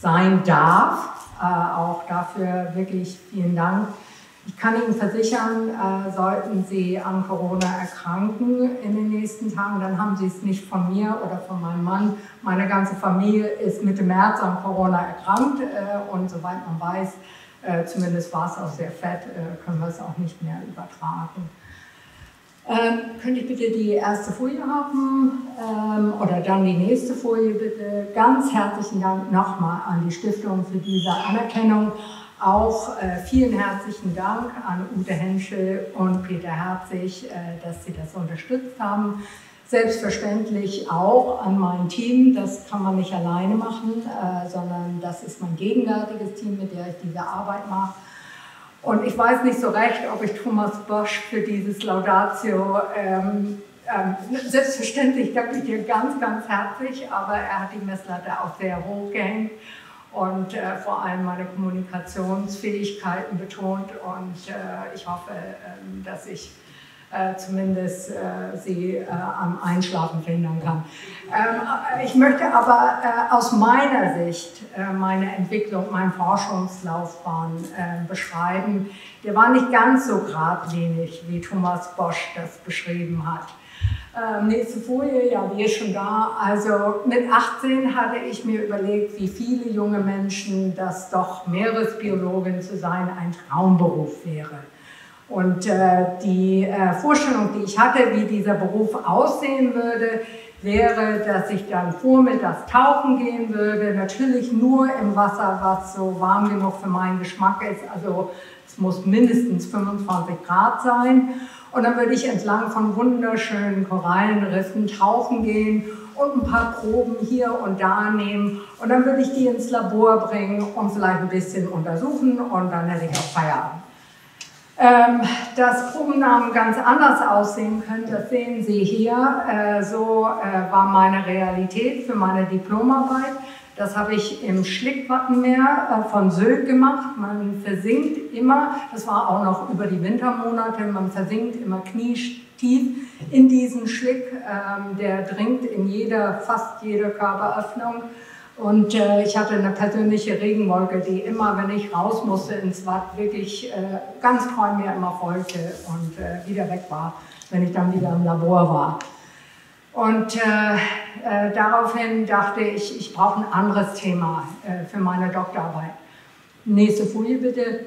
[SPEAKER 9] sein darf. Äh, auch dafür wirklich vielen Dank. Ich kann Ihnen versichern, äh, sollten Sie an Corona erkranken in den nächsten Tagen, dann haben Sie es nicht von mir oder von meinem Mann. Meine ganze Familie ist Mitte März an Corona erkrankt äh, und soweit man weiß, äh, zumindest war es auch sehr fett, äh, können wir es auch nicht mehr übertragen. Ähm, könnte ich bitte die erste Folie haben ähm, oder dann die nächste Folie bitte? Ganz herzlichen Dank nochmal an die Stiftung für diese Anerkennung. Auch äh, vielen herzlichen Dank an Ute Henschel und Peter Herzig, äh, dass sie das unterstützt haben. Selbstverständlich auch an mein Team, das kann man nicht alleine machen, äh, sondern das ist mein gegenwärtiges Team, mit dem ich diese Arbeit mache. Und ich weiß nicht so recht, ob ich Thomas Bosch für dieses Laudatio, ähm, ähm, selbstverständlich danke ich dir ganz, ganz herzlich, aber er hat die Messlatte auch sehr hoch gehängt und äh, vor allem meine Kommunikationsfähigkeiten betont. Und äh, ich hoffe, äh, dass ich äh, zumindest äh, sie äh, am Einschlafen verhindern kann. Ähm, ich möchte aber aus meiner Sicht meine Entwicklung, meine Forschungslaufbahn beschreiben. Der war nicht ganz so geradlinig, wie Thomas Bosch das beschrieben hat. Ähm, nächste Folie, ja, die ist schon da. Also mit 18 hatte ich mir überlegt, wie viele junge Menschen, dass doch Meeresbiologin zu sein ein Traumberuf wäre. Und äh, die äh, Vorstellung, die ich hatte, wie dieser Beruf aussehen würde, wäre, dass ich dann vormittags tauchen gehen würde, natürlich nur im Wasser, was so warm genug für meinen Geschmack ist. Also es muss mindestens 25 Grad sein. Und dann würde ich entlang von wunderschönen Korallenriffen tauchen gehen und ein paar Proben hier und da nehmen. Und dann würde ich die ins Labor bringen und vielleicht ein bisschen untersuchen und dann hätte ich auch Feierabend. Ähm, dass Probennamen ganz anders aussehen können, das sehen Sie hier. Äh, so äh, war meine Realität für meine Diplomarbeit. Das habe ich im Schlickwattenmeer äh, von Sylt gemacht. Man versinkt immer, das war auch noch über die Wintermonate, man versinkt immer knietief in diesen Schlick. Ähm, der dringt in jeder, fast jede Körperöffnung. Und äh, ich hatte eine persönliche Regenwolke, die immer, wenn ich raus musste ins Watt, wirklich äh, ganz treu mir immer folgte und äh, wieder weg war, wenn ich dann wieder im Labor war. Und äh, äh, daraufhin dachte ich, ich brauche ein anderes Thema äh, für meine Doktorarbeit. Nächste Folie bitte.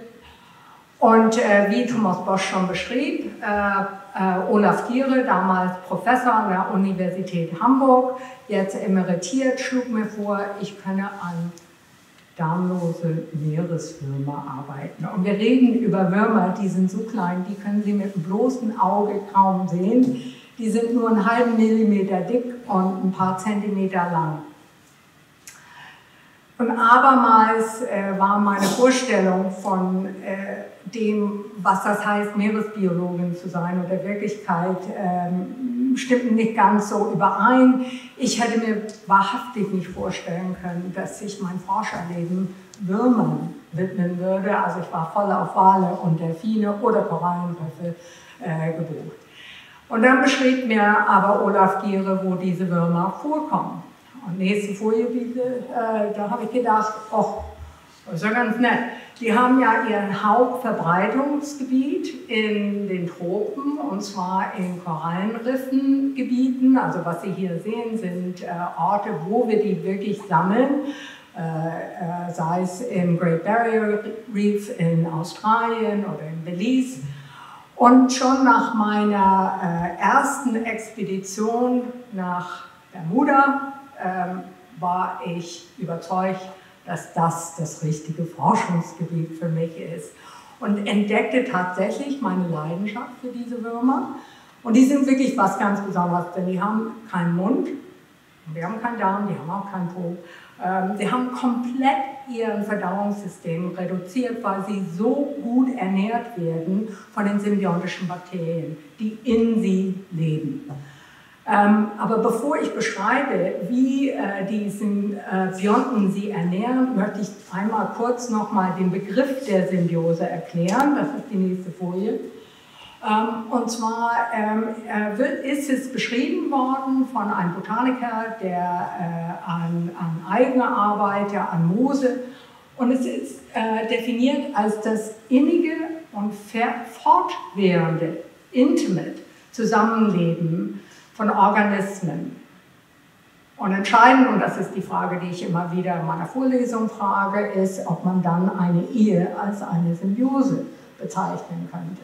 [SPEAKER 9] Und äh, wie Thomas Bosch schon beschrieb, äh, äh, Olaf Giere, damals Professor an der Universität Hamburg, jetzt emeritiert, schlug mir vor, ich könne an darmlose Meereswürmer arbeiten. Und wir reden über Würmer, die sind so klein, die können Sie mit dem bloßen Auge kaum sehen. Die sind nur einen halben Millimeter dick und ein paar Zentimeter lang. Und abermals äh, war meine Vorstellung von äh, dem, was das heißt, Meeresbiologin zu sein und der Wirklichkeit, ähm, stimmten nicht ganz so überein. Ich hätte mir wahrhaftig nicht vorstellen können, dass ich mein Forscherleben Würmern widmen würde. Also ich war voll auf Wale und Delfine oder Korallenriffe äh, gebucht. Und dann beschrieb mir aber Olaf Giere, wo diese Würmer vorkommen. Und nächste Folie bitte, äh, da habe ich gedacht, oh, das ist ja ganz nett. Die haben ja ihr Hauptverbreitungsgebiet in den Tropen und zwar in Korallenriffengebieten. Also was Sie hier sehen, sind äh, Orte, wo wir die wirklich sammeln. Äh, äh, sei es im Great Barrier Reef in Australien oder in Belize. Und schon nach meiner äh, ersten Expedition nach Bermuda ähm, war ich überzeugt, dass das das richtige Forschungsgebiet für mich ist. Und entdeckte tatsächlich meine Leidenschaft für diese Würmer. Und die sind wirklich was ganz Besonderes, denn die haben keinen Mund, die haben keinen Darm, die haben auch keinen Po. Ähm, sie haben komplett ihr Verdauungssystem reduziert, weil sie so gut ernährt werden von den symbiontischen Bakterien, die in sie leben. Ähm, aber bevor ich beschreibe, wie äh, die Symbionten sie ernähren, möchte ich einmal kurz nochmal den Begriff der Symbiose erklären. Das ist die nächste Folie. Ähm, und zwar ähm, äh, wird, ist es beschrieben worden von einem Botaniker, der äh, an, an Algen arbeitet, an Moose. Und es ist äh, definiert als das innige und fortwährende, intimate Zusammenleben von Organismen. Und entscheidend, und das ist die Frage, die ich immer wieder in meiner Vorlesung frage, ist, ob man dann eine Ehe als eine Symbiose bezeichnen könnte.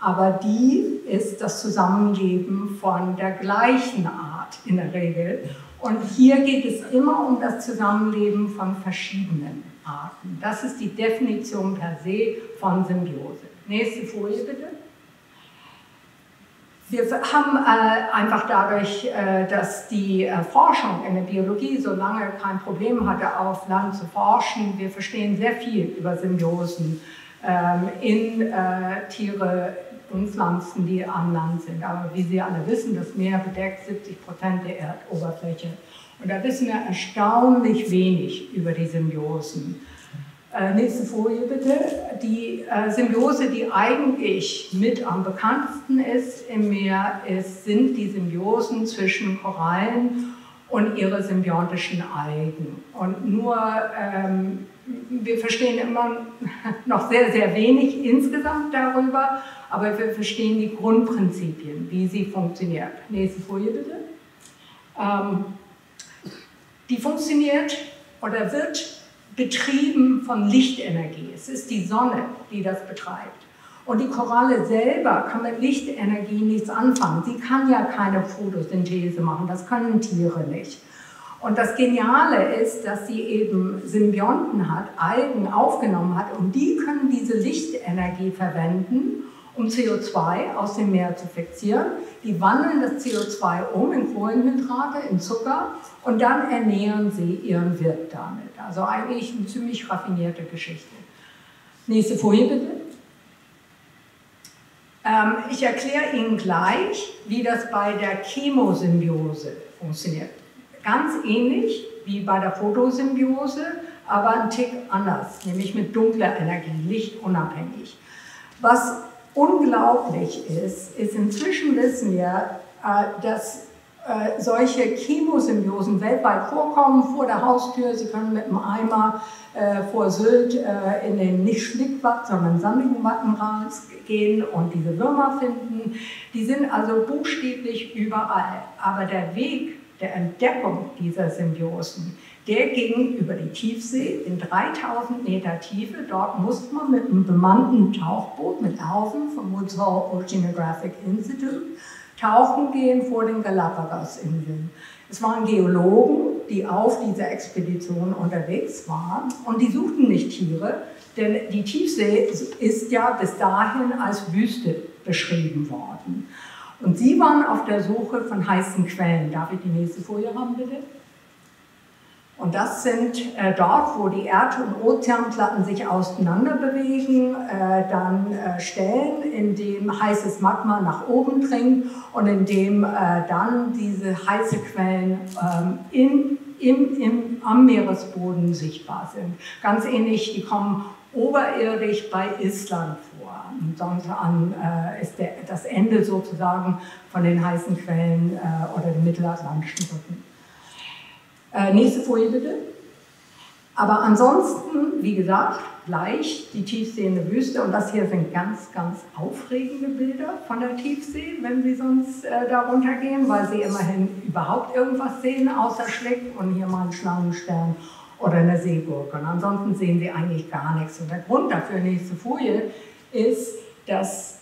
[SPEAKER 9] Aber die ist das Zusammenleben von der gleichen Art in der Regel. Und hier geht es immer um das Zusammenleben von verschiedenen Arten. Das ist die Definition per se von Symbiose. Nächste Folie bitte. Wir haben äh, einfach dadurch, äh, dass die äh, Forschung in der Biologie so lange kein Problem hatte, auf Land zu forschen, wir verstehen sehr viel über Symbiosen ähm, in äh, Tiere und Pflanzen, die an Land sind. Aber wie Sie alle wissen, das Meer bedeckt 70 Prozent der Erdoberfläche. Und da wissen wir erstaunlich wenig über die Symbiosen. Äh, nächste Folie bitte. Die äh, Symbiose, die eigentlich mit am bekanntesten ist im Meer, ist, sind die Symbiosen zwischen Korallen und ihre symbiontischen Algen. Und nur, ähm, wir verstehen immer noch sehr, sehr wenig insgesamt darüber, aber wir verstehen die Grundprinzipien, wie sie funktioniert. Nächste Folie bitte. Ähm, die funktioniert oder wird betrieben von Lichtenergie. Es ist die Sonne, die das betreibt. Und die Koralle selber kann mit Lichtenergie nichts anfangen. Sie kann ja keine Photosynthese machen, das können Tiere nicht. Und das Geniale ist, dass sie eben Symbionten hat, Algen aufgenommen hat und die können diese Lichtenergie verwenden, um CO2 aus dem Meer zu fixieren. Die wandeln das CO2 um in Kohlenhydrate, in Zucker und dann ernähren sie ihren Wirt damit. Also eigentlich eine ziemlich raffinierte Geschichte. Nächste Folie bitte. Ähm, ich erkläre Ihnen gleich, wie das bei der Chemosymbiose funktioniert. Ganz ähnlich wie bei der Photosymbiose, aber ein Tick anders, nämlich mit dunkler Energie, lichtunabhängig. Was unglaublich ist, ist inzwischen wissen wir, äh, dass äh, solche Chemosymbiosen weltweit vorkommen, vor der Haustür. Sie können mit einem Eimer äh, vor Sylt äh, in den nicht Schlickwatt, sondern sandigen Wattenrand gehen und diese Würmer finden. Die sind also buchstäblich überall. Aber der Weg der Entdeckung dieser Symbiosen, der ging über die Tiefsee in 3000 Meter Tiefe. Dort musste man mit einem bemannten Tauchboot, mit Haufen vom Woods Hole Oceanographic Institute, tauchen gehen vor den Galapagos-Inseln. Es waren Geologen, die auf dieser Expedition unterwegs waren und die suchten nicht Tiere, denn die Tiefsee ist ja bis dahin als Wüste beschrieben worden. Und sie waren auf der Suche von heißen Quellen. Darf ich die nächste Folie haben, bitte? Und das sind äh, dort, wo die Erd- und Ozeanplatten sich auseinander bewegen, äh, dann äh, Stellen, in dem heißes Magma nach oben dringt und in dem äh, dann diese heiße Quellen ähm, in, im, im, am Meeresboden sichtbar sind. Ganz ähnlich, die kommen oberirdisch bei Island vor. Und sonst an äh, ist der, das Ende sozusagen von den heißen Quellen äh, oder dem mittelatlantischen Rücken. Äh, nächste Folie bitte. Aber ansonsten, wie gesagt, gleich die tiefsehende Wüste. Und das hier sind ganz, ganz aufregende Bilder von der Tiefsee, wenn Sie sonst äh, da runtergehen, weil Sie immerhin überhaupt irgendwas sehen außer Schleck und hier mal einen Schlangenstern oder eine Seeburg. Und ansonsten sehen Sie eigentlich gar nichts. Und der Grund dafür, nächste Folie, ist, dass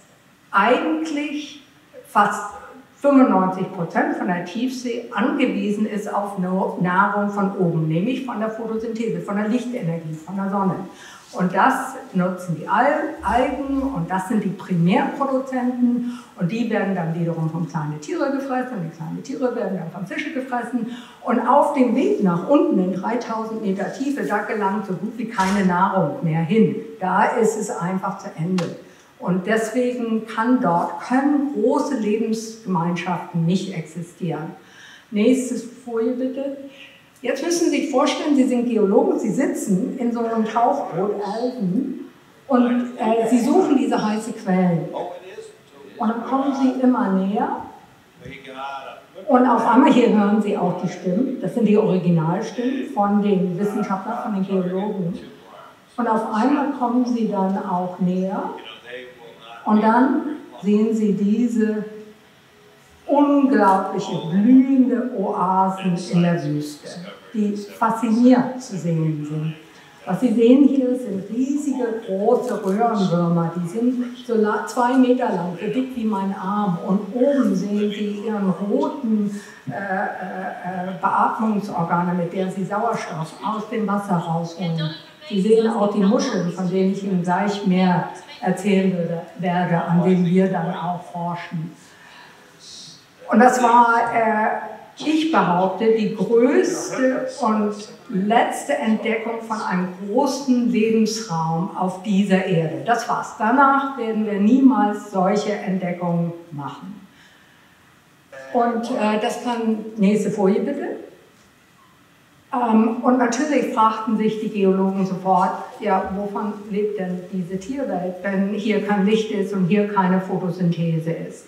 [SPEAKER 9] eigentlich fast 95 Prozent von der Tiefsee angewiesen ist auf Nahrung von oben, nämlich von der Photosynthese, von der Lichtenergie, von der Sonne. Und das nutzen die Algen und das sind die Primärproduzenten und die werden dann wiederum von kleinen Tiere gefressen und die kleinen Tiere werden dann von Fische gefressen und auf dem Weg nach unten in 3000 Meter Tiefe, da gelangt so gut wie keine Nahrung mehr hin. Da ist es einfach zu Ende. Und deswegen kann dort, können große Lebensgemeinschaften nicht existieren. Nächstes Folie bitte. Jetzt müssen Sie sich vorstellen, Sie sind Geologen, Sie sitzen in so einem Tauchboot, Algen, und äh, Sie suchen diese heißen Quellen. Und dann kommen Sie immer näher. Und auf einmal hier hören Sie auch die Stimmen. Das sind die Originalstimmen von den Wissenschaftlern, von den Geologen. Und auf einmal kommen Sie dann auch näher. Und dann sehen Sie diese unglaubliche blühende Oasen in der Wüste, die faszinierend zu sehen sind. Was Sie sehen hier sind riesige, große Röhrenwürmer, die sind so zwei Meter lang, so dick wie mein Arm. Und oben sehen Sie ihren roten äh, äh, Beatmungsorgane, mit der sie Sauerstoff aus dem Wasser rausholen. Sie sehen auch die Muscheln, von denen ich Ihnen gleich mehr erzählen werde, an denen wir dann auch forschen. Und das war, äh, ich behaupte, die größte und letzte Entdeckung von einem großen Lebensraum auf dieser Erde. Das war's. Danach werden wir niemals solche Entdeckungen machen. Und äh, das kann, nächste Folie bitte. Ähm, und natürlich fragten sich die Geologen sofort, ja, wovon lebt denn diese Tierwelt, wenn hier kein Licht ist und hier keine Photosynthese ist.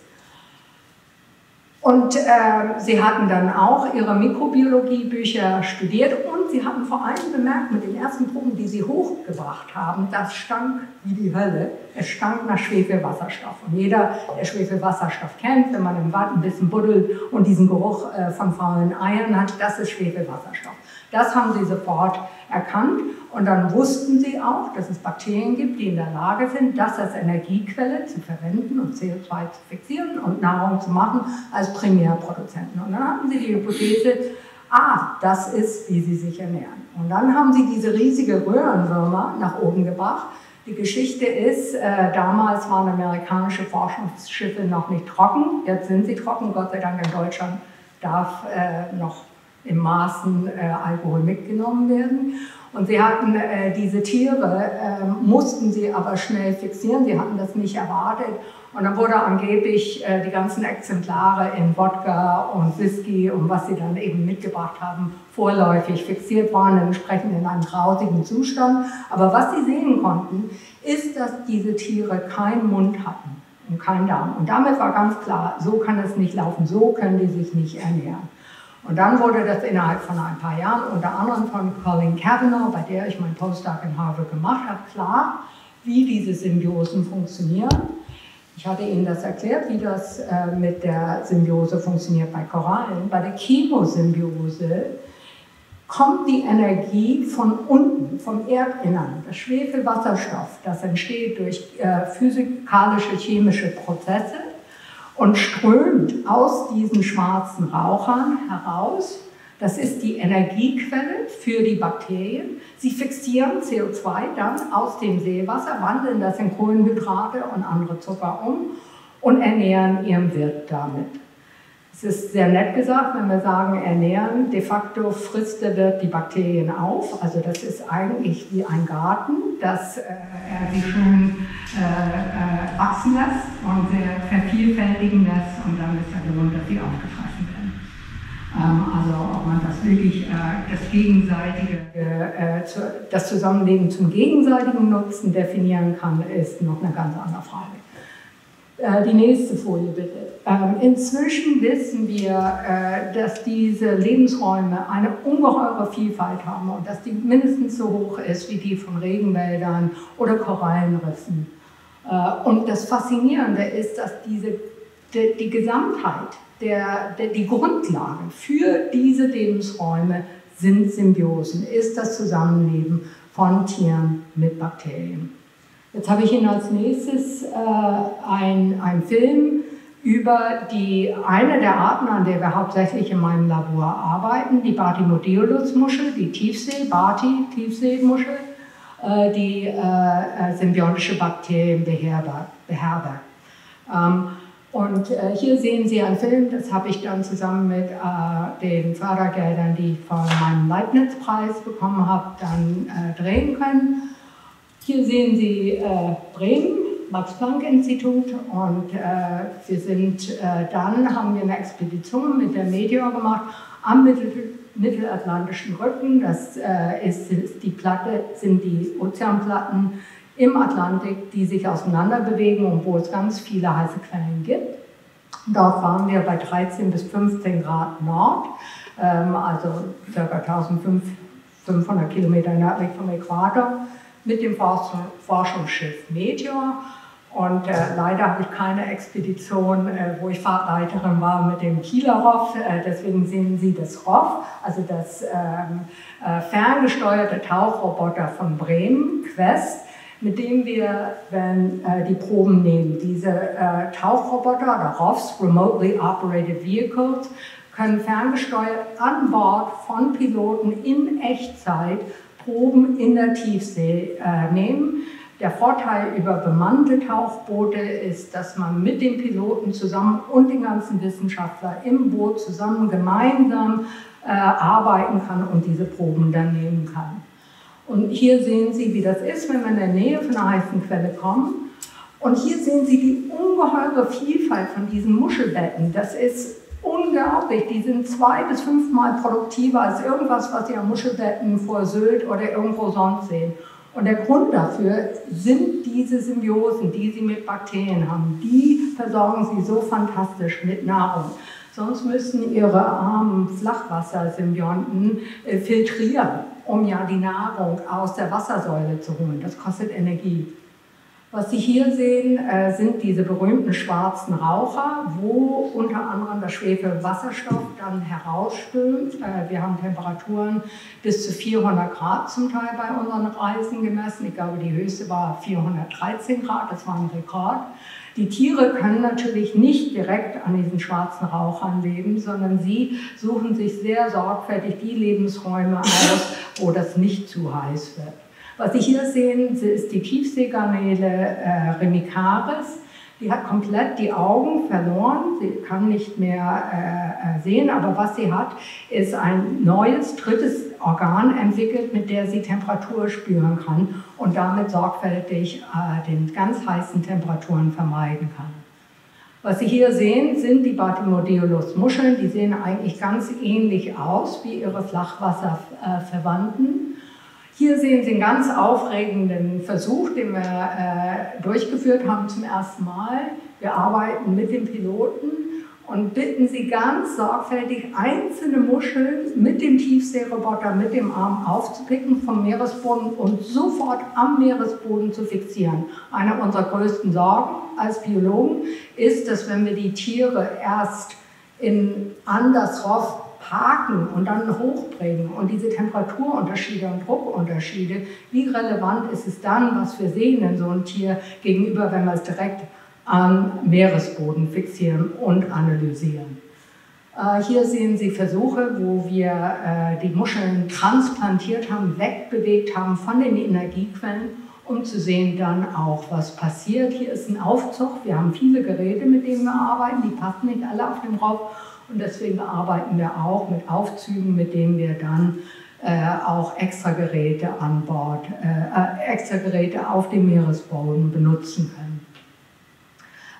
[SPEAKER 9] Und äh, sie hatten dann auch ihre Mikrobiologiebücher studiert und sie hatten vor allem bemerkt, mit den ersten Proben, die sie hochgebracht haben, das stank wie die Hölle. Es stank nach Schwefelwasserstoff. Und jeder, der Schwefelwasserstoff kennt, wenn man im Watt ein bisschen buddelt und diesen Geruch äh, von faulen Eiern hat, das ist Schwefelwasserstoff. Das haben sie sofort erkannt und dann wussten sie auch, dass es Bakterien gibt, die in der Lage sind, das als Energiequelle zu verwenden und CO2 zu fixieren und Nahrung zu machen als Primärproduzenten. Und dann hatten sie die Hypothese, ah, das ist, wie sie sich ernähren. Und dann haben sie diese riesige Röhrenwürmer nach oben gebracht. Die Geschichte ist, äh, damals waren amerikanische Forschungsschiffe noch nicht trocken, jetzt sind sie trocken, Gott sei Dank in Deutschland darf äh, noch in Maßen äh, Alkohol mitgenommen werden. Und sie hatten äh, diese Tiere, äh, mussten sie aber schnell fixieren, sie hatten das nicht erwartet. Und dann wurde angeblich äh, die ganzen Exemplare in Wodka und Whisky und was sie dann eben mitgebracht haben, vorläufig fixiert waren, entsprechend in einem grausigen Zustand. Aber was sie sehen konnten, ist, dass diese Tiere keinen Mund hatten und keinen Darm. Und damit war ganz klar, so kann es nicht laufen, so können die sich nicht ernähren. Und dann wurde das innerhalb von ein paar Jahren, unter anderem von Colin Kavanagh, bei der ich meinen Postdoc in Harvard gemacht habe, klar, wie diese Symbiosen funktionieren. Ich hatte Ihnen das erklärt, wie das äh, mit der Symbiose funktioniert bei Korallen. Bei der Chemosymbiose kommt die Energie von unten, vom Erdinnern. Das Schwefelwasserstoff, das entsteht durch äh, physikalische, chemische Prozesse und strömt aus diesen schwarzen Rauchern heraus. Das ist die Energiequelle für die Bakterien. Sie fixieren CO2 dann aus dem Seewasser, wandeln das in Kohlenhydrate und andere Zucker um und ernähren ihren Wirt damit. Es ist sehr nett gesagt, wenn wir sagen ernähren, de facto frisst der Wirt die Bakterien auf. Also das ist eigentlich wie ein Garten, dass äh, er sie schön äh, äh, wachsen lässt und sehr vervielfältigen lässt und dann ist er gewohnt, dass sie aufgefressen werden. Ähm, also ob man das wirklich, äh, das gegenseitige, äh, das Zusammenleben zum gegenseitigen Nutzen definieren kann, ist noch eine ganz andere Frage. Äh, die nächste Folie bitte. Ähm, inzwischen wissen wir, äh, dass diese Lebensräume eine ungeheure Vielfalt haben und dass die mindestens so hoch ist wie die von Regenwäldern oder Korallenriffen. Äh, und das Faszinierende ist, dass diese, die, die Gesamtheit, der, der, die Grundlage für diese Lebensräume sind Symbiosen, ist das Zusammenleben von Tieren mit Bakterien. Jetzt habe ich Ihnen als nächstes äh, einen Film über die, eine der Arten, an der wir hauptsächlich in meinem Labor arbeiten, die Bathymodeolus-Muschel, die Tiefsee, Bati, Tiefseemuschel, äh, die äh, äh, symbiontische Bakterien beherbergt. Ähm, und äh, hier sehen Sie einen Film, das habe ich dann zusammen mit äh, den Fördergeldern, die ich von meinem Leibniz-Preis bekommen habe, dann äh, drehen können. Hier sehen Sie äh, Bremen, Max-Planck-Institut und äh, wir sind äh, dann, haben wir eine Expedition mit der Meteor gemacht am Mittel, Mittelatlantischen Rücken. Das äh, ist, ist, die Platte, sind die Ozeanplatten im Atlantik, die sich auseinander bewegen und wo es ganz viele heiße Quellen gibt. Dort waren wir bei 13 bis 15 Grad Nord, ähm, also ca. 1500 Kilometer nördlich vom Äquator mit dem Forschungsschiff Meteor. Und äh, leider habe ich keine Expedition, äh, wo ich Fahrtleiterin war, mit dem Kieler ROF. Äh, deswegen sehen Sie das ROF, also das ähm, äh, ferngesteuerte Tauchroboter von Bremen, Quest, mit dem wir wenn, äh, die Proben nehmen. Diese äh, Tauchroboter oder ROFs, Remotely Operated Vehicles, können ferngesteuert an Bord von Piloten in Echtzeit Proben in der Tiefsee äh, nehmen. Der Vorteil über bemannte Tauchboote ist, dass man mit den Piloten zusammen und den ganzen Wissenschaftlern im Boot zusammen gemeinsam äh, arbeiten kann und diese Proben dann nehmen kann. Und hier sehen Sie, wie das ist, wenn wir in der Nähe von einer heißen Quelle kommen. Und hier sehen Sie die ungeheure Vielfalt von diesen Muschelbetten. Das ist unglaublich. Die sind zwei bis fünfmal produktiver als irgendwas, was Sie am Muschelbetten vor Sylt oder irgendwo sonst sehen. Und der Grund dafür sind diese Symbiosen, die Sie mit Bakterien haben. Die versorgen Sie so fantastisch mit Nahrung. Sonst müssen Ihre armen Flachwassersymbionten äh, filtrieren, um ja die Nahrung aus der Wassersäule zu holen. Das kostet Energie. Was Sie hier sehen, äh, sind diese berühmten schwarzen Raucher, wo unter anderem das Schwefelwasserstoff dann herausströmt. Äh, wir haben Temperaturen bis zu 400 Grad zum Teil bei unseren Reisen gemessen. Ich glaube, die höchste war 413 Grad, das war ein Rekord. Die Tiere können natürlich nicht direkt an diesen schwarzen Rauchern leben, sondern sie suchen sich sehr sorgfältig die Lebensräume aus, wo das nicht zu heiß wird. Was Sie hier sehen, ist die Tiefseegarnele äh, Remicaris. Die hat komplett die Augen verloren, sie kann nicht mehr äh, äh, sehen, aber was sie hat, ist ein neues, drittes Organ entwickelt, mit der sie Temperatur spüren kann und damit sorgfältig äh, den ganz heißen Temperaturen vermeiden kann. Was Sie hier sehen, sind die Bathymodeolus-Muscheln. Die sehen eigentlich ganz ähnlich aus wie ihre Flachwasserverwandten. Hier sehen Sie einen ganz aufregenden Versuch, den wir äh, durchgeführt haben zum ersten Mal. Wir arbeiten mit dem Piloten und bitten Sie ganz sorgfältig, einzelne Muscheln mit dem Tiefseeroboter, mit dem Arm aufzupicken vom Meeresboden und sofort am Meeresboden zu fixieren. Eine unserer größten Sorgen als Biologen ist, dass wenn wir die Tiere erst in, an das Roff parken und dann hochbringen und diese Temperaturunterschiede und Druckunterschiede, wie relevant ist es dann, was wir sehen in so einem Tier gegenüber, wenn wir es direkt am Meeresboden fixieren und analysieren. Äh, hier sehen Sie Versuche, wo wir äh, die Muscheln transplantiert haben, wegbewegt haben von den Energiequellen, um zu sehen dann auch, was passiert. Hier ist ein Aufzug. Wir haben viele Geräte, mit denen wir arbeiten. Die passen nicht alle auf dem Rauf. Und deswegen arbeiten wir auch mit Aufzügen, mit denen wir dann äh, auch extra Geräte an Bord, äh, äh, extra Geräte auf dem Meeresboden benutzen können.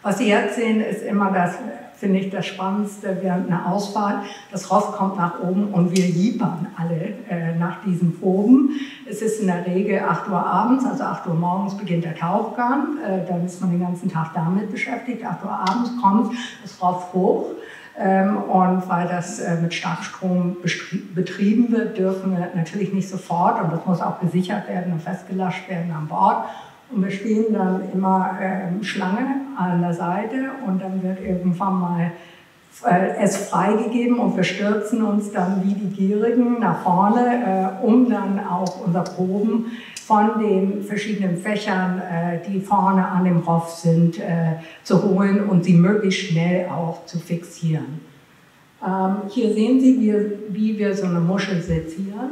[SPEAKER 9] Was Sie jetzt sehen, ist immer das, finde ich, das Spannendste während einer Ausfahrt. Das Ross kommt nach oben und wir jiepern alle äh, nach diesen Proben. Es ist in der Regel 8 Uhr abends, also 8 Uhr morgens beginnt der Tauchgang. Äh, dann ist man den ganzen Tag damit beschäftigt. 8 Uhr abends kommt das Ross hoch. Ähm, und weil das äh, mit Starkstrom betrieben wird, dürfen wir natürlich nicht sofort, und das muss auch gesichert werden und festgelascht werden an Bord. Und wir stehen dann immer äh, Schlange an der Seite und dann wird irgendwann mal äh, es freigegeben und wir stürzen uns dann wie die Gierigen nach vorne, äh, um dann auch unser Proben von den verschiedenen Fächern, äh, die vorne an dem Roff sind, äh, zu holen und sie möglichst schnell auch zu fixieren. Ähm, hier sehen Sie, wie, wie wir so eine Muschel sezieren.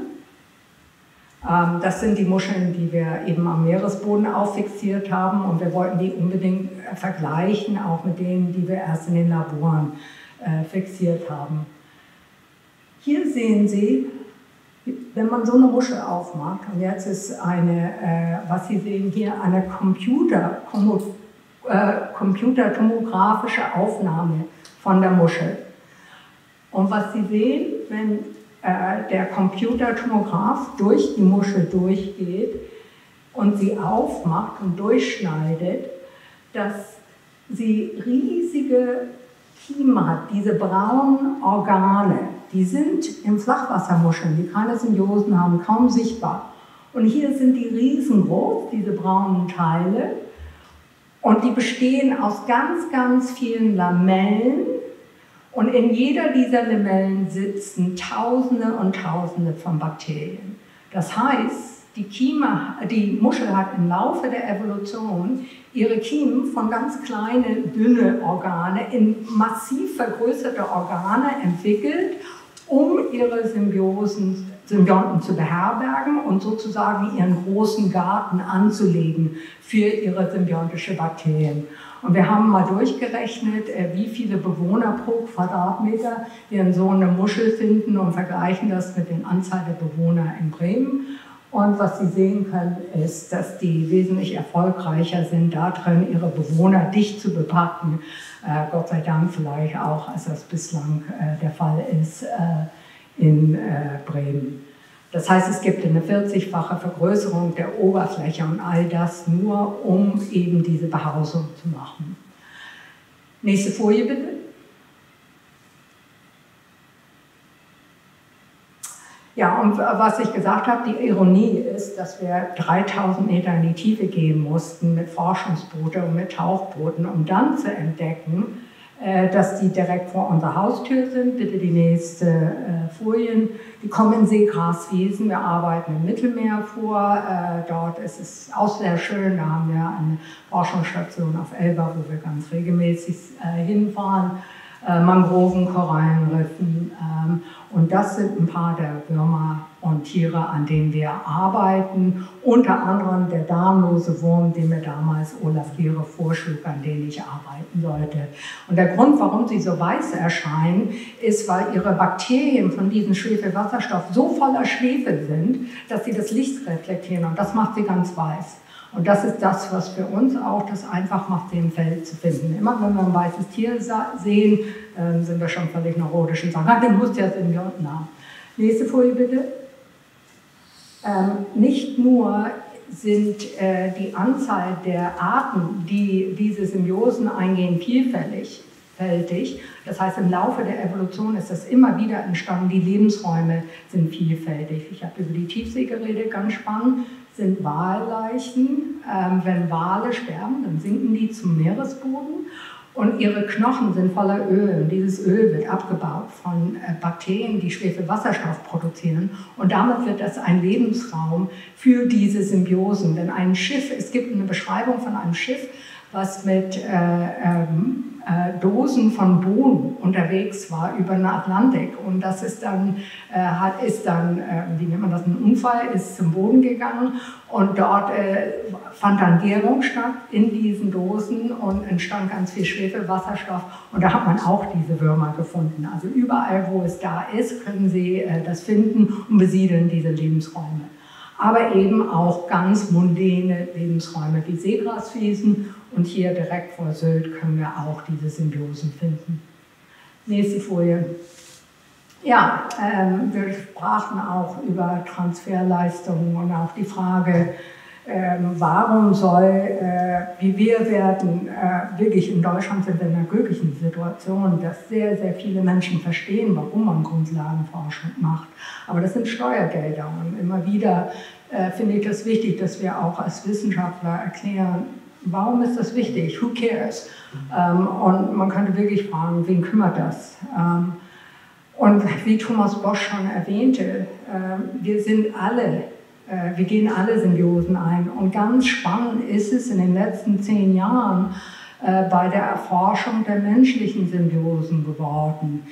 [SPEAKER 9] Ähm, das sind die Muscheln, die wir eben am Meeresboden auffixiert haben und wir wollten die unbedingt vergleichen, auch mit denen, die wir erst in den Laboren äh, fixiert haben. Hier sehen Sie wenn man so eine Muschel aufmacht, und jetzt ist eine, äh, was Sie sehen hier, eine Computer, äh, computertomografische Aufnahme von der Muschel. Und was Sie sehen, wenn äh, der Computertomograph durch die Muschel durchgeht und sie aufmacht und durchschneidet, dass sie riesige Hat, diese braunen Organe, die sind im Flachwassermuscheln, die keine Symbiosen haben, kaum sichtbar. Und hier sind die riesengroß, diese braunen Teile. Und die bestehen aus ganz, ganz vielen Lamellen. Und in jeder dieser Lamellen sitzen Tausende und Tausende von Bakterien. Das heißt, die, Kieme, die Muschel hat im Laufe der Evolution ihre Kiemen von ganz kleine, dünne Organe in massiv vergrößerte Organe entwickelt um ihre Symbiosen, Symbionten zu beherbergen und sozusagen ihren großen Garten anzulegen für ihre symbiontische Bakterien. Und wir haben mal durchgerechnet, äh, wie viele Bewohner pro Quadratmeter wir in so einer Muschel finden und vergleichen das mit der Anzahl der Bewohner in Bremen. Und was Sie sehen können, ist, dass die wesentlich erfolgreicher sind, darin ihre Bewohner dicht zu bepacken äh, Gott sei Dank vielleicht auch, als das bislang äh, der Fall ist äh, in äh, Bremen. Das heißt, es gibt eine 40-fache Vergrößerung der Oberfläche und all das nur, um eben diese Behausung zu machen. Nächste Folie bitte. Ja, und was ich gesagt habe, die Ironie ist, dass wir 3000 Meter in die Tiefe gehen mussten mit Forschungsbooten und mit Tauchbooten, um dann zu entdecken, äh, dass die direkt vor unserer Haustür sind. Bitte die nächste äh, Folien. Die kommen in Seegraswiesen. Wir arbeiten im Mittelmeer vor. Äh, dort ist es auch sehr schön. Da haben wir eine Forschungsstation auf Elba, wo wir ganz regelmäßig hinfahren. Mangroven, Korallenriffen. Und das sind ein paar der Würmer und Tiere, an denen wir arbeiten. Unter anderem der darmlose Wurm, den mir damals Olaf Liere vorschlug, an dem ich arbeiten sollte. Und der Grund, warum sie so weiß erscheinen, ist, weil ihre Bakterien von diesem Schwefelwasserstoff so voller Schwefel sind, dass sie das Licht reflektieren. Und das macht sie ganz weiß. Und das ist das, was für uns auch das einfach macht, den Feld zu finden. Immer wenn wir ein weißes Tier sehen, äh, sind wir schon völlig neurotisch und sagen, ah, den muss ja Symbionten haben. Nächste Folie bitte. Ähm, nicht nur sind äh, die Anzahl der Arten, die diese Symbiosen eingehen, vielfältig. Das heißt, im Laufe der Evolution ist das immer wieder entstanden. Die Lebensräume sind vielfältig. Ich habe über die Tiefsee geredet, ganz spannend sind Walleichen. Ähm, wenn Wale sterben, dann sinken die zum Meeresboden und ihre Knochen sind voller Öl. Und dieses Öl wird abgebaut von äh, Bakterien, die Schwefelwasserstoff produzieren. Und damit wird das ein Lebensraum für diese Symbiosen. Denn ein Schiff, es gibt eine Beschreibung von einem Schiff, was mit äh, ähm, äh, Dosen von Bohnen unterwegs war über den Atlantik. Und das ist dann, äh, hat, ist dann äh, wie nennt man das, ein Unfall, ist zum Boden gegangen und dort äh, fand dann Gärung statt in diesen Dosen und entstand ganz viel Schwefelwasserstoff. Und da hat man auch diese Würmer gefunden. Also überall, wo es da ist, können Sie äh, das finden und besiedeln diese Lebensräume aber eben auch ganz mundane Lebensräume wie Seegraswiesen und hier direkt vor Sylt können wir auch diese Symbiosen finden. Nächste Folie. Ja, ähm, wir sprachen auch über Transferleistungen und auch die Frage, ähm, warum soll, äh, wie wir werden, äh, wirklich in Deutschland sind wir in einer glücklichen Situation, dass sehr, sehr viele Menschen verstehen, warum man Grundlagenforschung macht. Aber das sind Steuergelder und immer wieder äh, finde ich das wichtig, dass wir auch als Wissenschaftler erklären, warum ist das wichtig, who cares? Ähm, und man könnte wirklich fragen, wen kümmert das? Ähm, und wie Thomas Bosch schon erwähnte, äh, wir sind alle wir gehen alle Symbiosen ein. Und ganz spannend ist es in den letzten zehn Jahren äh, bei der Erforschung der menschlichen Symbiosen geworden.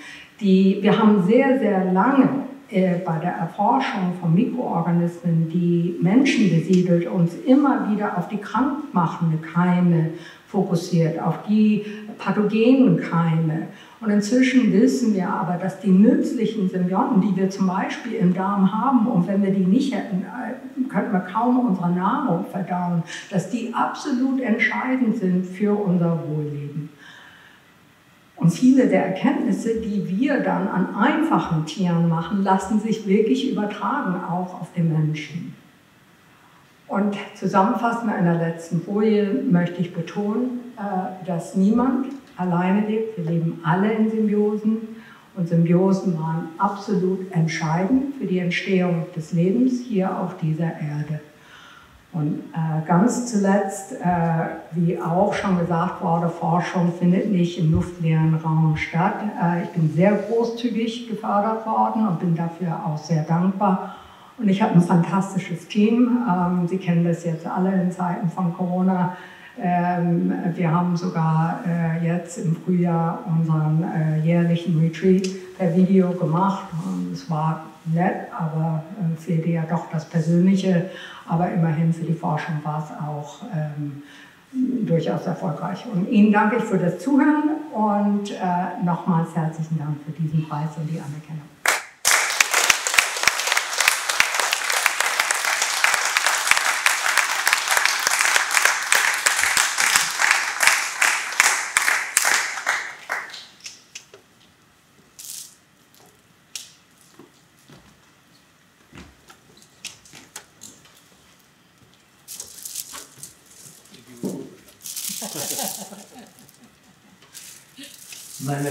[SPEAKER 9] Die, wir haben sehr, sehr lange äh, bei der Erforschung von Mikroorganismen, die Menschen besiedelt, uns immer wieder auf die krankmachende Keime fokussiert, auf die pathogenen Keime. Und inzwischen wissen wir aber, dass die nützlichen Symbionten, die wir zum Beispiel im Darm haben, und wenn wir die nicht hätten, äh, könnten wir kaum unsere Nahrung verdauen, dass die absolut entscheidend sind für unser Wohlleben. Und viele der Erkenntnisse, die wir dann an einfachen Tieren machen, lassen sich wirklich übertragen, auch auf den Menschen. Und zusammenfassend in der letzten Folie möchte ich betonen, äh, dass niemand alleine lebt. Wir leben alle in Symbiosen und Symbiosen waren absolut entscheidend für die Entstehung des Lebens hier auf dieser Erde. Und äh, ganz zuletzt, äh, wie auch schon gesagt wurde, Forschung findet nicht im luftleeren Raum statt. Äh, ich bin sehr großzügig gefördert worden und bin dafür auch sehr dankbar. Und ich habe ein fantastisches Team. Ähm, Sie kennen das jetzt alle in Zeiten von Corona. Ähm, wir haben sogar äh, jetzt im Frühjahr unseren äh, jährlichen Retreat per Video gemacht. Und es war nett, aber äh, fehlte ja doch das Persönliche. Aber immerhin für die Forschung war es auch ähm, durchaus erfolgreich. Und Ihnen danke ich für das Zuhören und äh, nochmals herzlichen Dank für diesen Preis und die Anerkennung.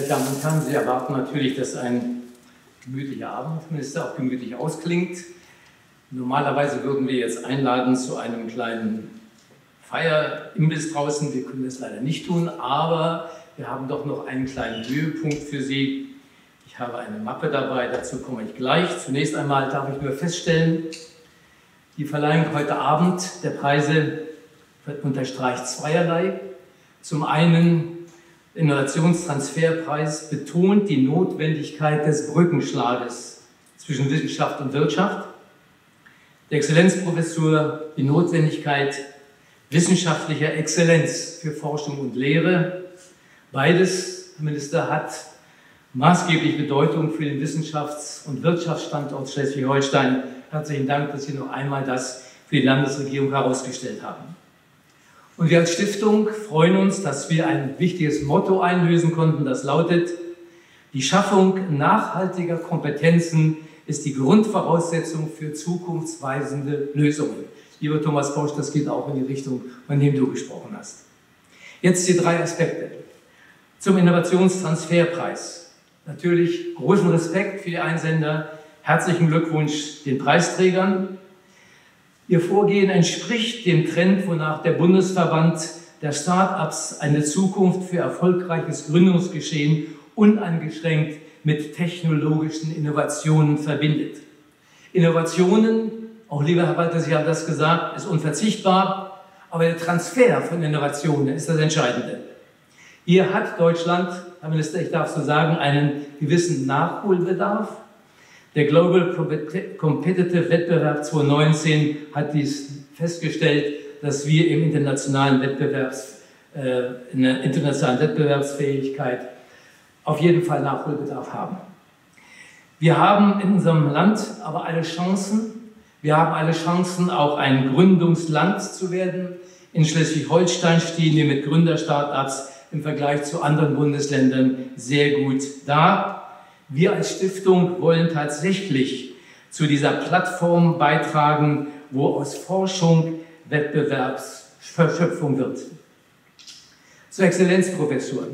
[SPEAKER 6] Meine Damen und Herren, Sie erwarten natürlich, dass ein gemütlicher Abend zumindest auch gemütlich ausklingt. Normalerweise würden wir jetzt einladen zu einem kleinen Feierimbiss draußen. Wir können das leider nicht tun, aber wir haben doch noch einen kleinen Höhepunkt für Sie. Ich habe eine Mappe dabei, dazu komme ich gleich. Zunächst einmal darf ich nur feststellen, die Verleihung heute Abend der Preise unterstreicht zweierlei. Zum einen Innovationstransferpreis betont die Notwendigkeit des Brückenschlages zwischen Wissenschaft und Wirtschaft. Die Exzellenzprofessur die Notwendigkeit wissenschaftlicher Exzellenz für Forschung und Lehre. Beides, Herr Minister, hat maßgeblich Bedeutung für den Wissenschafts- und Wirtschaftsstandort Schleswig-Holstein. Herzlichen Dank, dass Sie noch einmal das für die Landesregierung herausgestellt haben. Und wir als Stiftung freuen uns, dass wir ein wichtiges Motto einlösen konnten, das lautet, die Schaffung nachhaltiger Kompetenzen ist die Grundvoraussetzung für zukunftsweisende Lösungen. Lieber Thomas Bosch, das geht auch in die Richtung, von dem du gesprochen hast. Jetzt die drei Aspekte. Zum Innovationstransferpreis. Natürlich großen Respekt für die Einsender. Herzlichen Glückwunsch den Preisträgern. Ihr Vorgehen entspricht dem Trend, wonach der Bundesverband der Start-ups eine Zukunft für erfolgreiches Gründungsgeschehen uneingeschränkt mit technologischen Innovationen verbindet. Innovationen, auch lieber Herr Walter, Sie haben das gesagt, ist unverzichtbar, aber der Transfer von Innovationen ist das Entscheidende. Hier hat Deutschland, Herr Minister, ich darf so sagen, einen gewissen Nachholbedarf. Der Global Competitive Wettbewerb 2019 hat dies festgestellt, dass wir im internationalen Wettbewerbs, äh, in der internationalen Wettbewerbsfähigkeit auf jeden Fall Nachholbedarf haben. Wir haben in unserem Land aber alle Chancen. Wir haben alle Chancen, auch ein Gründungsland zu werden. In Schleswig-Holstein stehen wir mit Gründerstartups im Vergleich zu anderen Bundesländern sehr gut da. Wir als Stiftung wollen tatsächlich zu dieser Plattform beitragen, wo aus Forschung Wettbewerbsverschöpfung wird. Zur Exzellenzprofessur.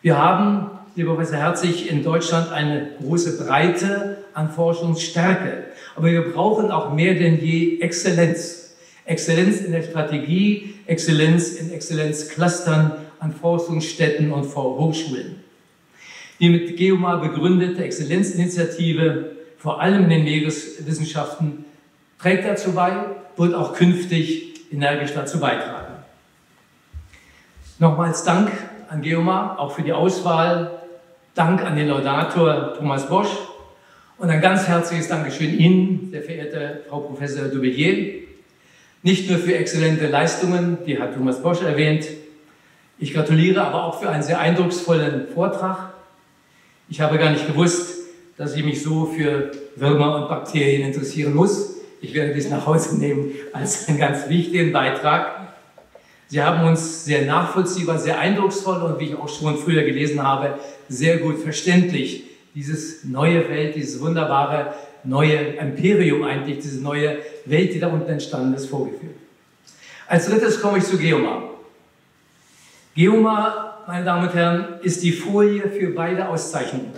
[SPEAKER 6] Wir haben, lieber Professor Herzig, in Deutschland eine große Breite an Forschungsstärke. Aber wir brauchen auch mehr denn je Exzellenz. Exzellenz in der Strategie, Exzellenz in Exzellenzclustern an Forschungsstätten und Hochschulen. Die mit GEOMA begründete Exzellenzinitiative, vor allem in den Meereswissenschaften, trägt dazu bei, wird auch künftig energisch dazu beitragen. Nochmals Dank an GEOMA, auch für die Auswahl. Dank an den Laudator Thomas Bosch und ein ganz herzliches Dankeschön Ihnen, sehr verehrte Frau Professor Dubillier, nicht nur für exzellente Leistungen, die hat Thomas Bosch erwähnt. Ich gratuliere aber auch für einen sehr eindrucksvollen Vortrag ich habe gar nicht gewusst, dass ich mich so für Würmer und Bakterien interessieren muss. Ich werde dies nach Hause nehmen als einen ganz wichtigen Beitrag. Sie haben uns sehr nachvollziehbar, sehr eindrucksvoll und wie ich auch schon früher gelesen habe, sehr gut verständlich dieses neue Welt, dieses wunderbare neue Imperium eigentlich, diese neue Welt, die da unten entstanden ist, vorgeführt. Als drittes komme ich zu Geomar. Geomar meine Damen und Herren, ist die Folie für beide Auszeichnungen.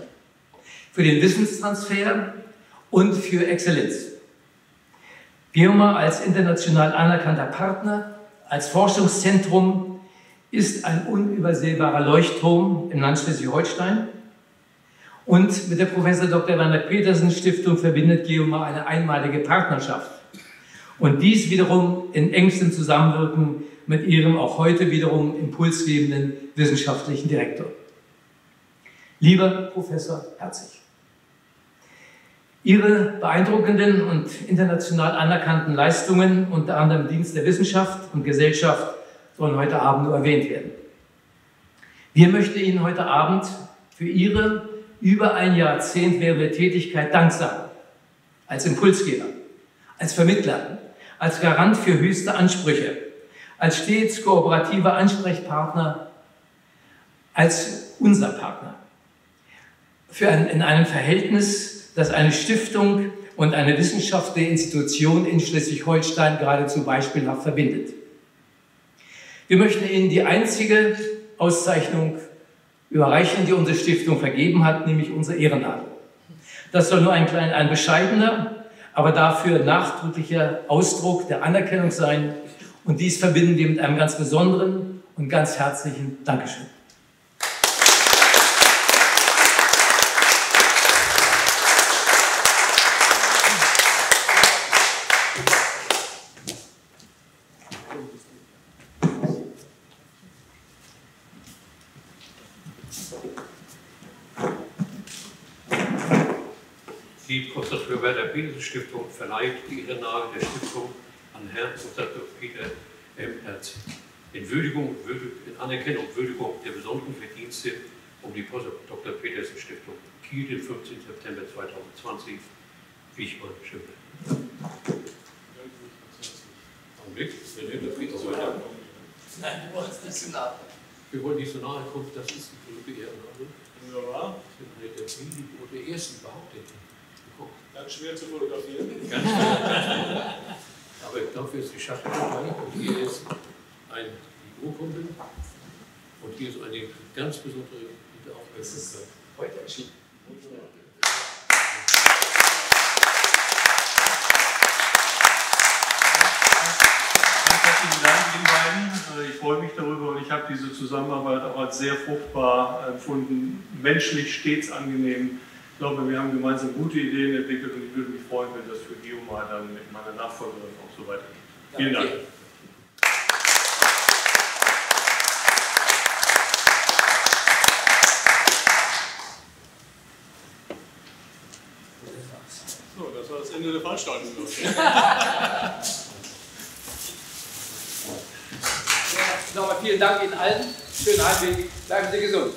[SPEAKER 6] Für den Wissenstransfer und für Exzellenz. GEOMA als international anerkannter Partner, als Forschungszentrum ist ein unübersehbarer Leuchtturm im Land Schleswig-Holstein. Und mit der Professor Dr. Werner Petersen Stiftung verbindet GEOMA eine einmalige Partnerschaft. Und dies wiederum in engstem Zusammenwirken mit ihrem auch heute wiederum impulsgebenden wissenschaftlichen Direktor. Lieber Professor Herzig, Ihre beeindruckenden und international anerkannten Leistungen, unter anderem im Dienst der Wissenschaft und Gesellschaft, sollen heute Abend nur erwähnt werden. Wir möchten Ihnen heute Abend für Ihre über ein Jahrzehnt währende Tätigkeit Dank sagen. Als Impulsgeber, als Vermittler, als Garant für höchste Ansprüche, als stets kooperativer Ansprechpartner, als unser Partner. Für ein, in einem Verhältnis, das eine Stiftung und eine wissenschaftliche Institution in Schleswig-Holstein geradezu beispielhaft verbindet. Wir möchten Ihnen die einzige Auszeichnung überreichen, die unsere Stiftung vergeben hat, nämlich unsere Ehrennadel. Das soll nur ein, klein, ein bescheidener, aber dafür nachdrücklicher Ausdruck der Anerkennung sein und dies verbinden wir mit einem ganz besonderen und ganz herzlichen Dankeschön.
[SPEAKER 1] Die Professor Werner Petersen Stiftung verleiht die Ehrenlage der Stiftung an Herrn Dr. Peter M. Herz in Würdigung, in Anerkennung und Würdigung der besonderen Verdienste um die Dr. Petersen Stiftung Kiel, den 15. September 2020. Wichmann Schimmel. Augenblick, wenn ihr das geht, weiter.
[SPEAKER 8] Nein, du wolltest nicht so nah.
[SPEAKER 1] Wir wollen nicht so nahe kommen, das ist die Brücke Ehrenlage.
[SPEAKER 2] Wunderbar.
[SPEAKER 1] Das sind eine der wenigen oder ersten überhaupt.
[SPEAKER 2] Ganz schwer zu fotografieren.
[SPEAKER 1] Ganz schwer. Aber dafür ist die Schachtel dabei. Und hier ist ein, die Urkunde. Und hier ist eine ganz besondere Aufmerksamkeit.
[SPEAKER 8] Heute erschienen.
[SPEAKER 2] Herzlichen Dank Ihnen beiden. Ich freue mich darüber und ich habe diese Zusammenarbeit auch als sehr fruchtbar empfunden, menschlich stets angenehm. Ich glaube, wir haben gemeinsam gute Ideen entwickelt und ich würde mich freuen, wenn das für Geomar dann mit meiner Nachfolgerin auch so weitergeht. Vielen Dank. So, das war das Ende der Veranstaltung.
[SPEAKER 8] Ja, nochmal vielen Dank Ihnen allen. Schönen Heimweg. Bleiben Sie gesund.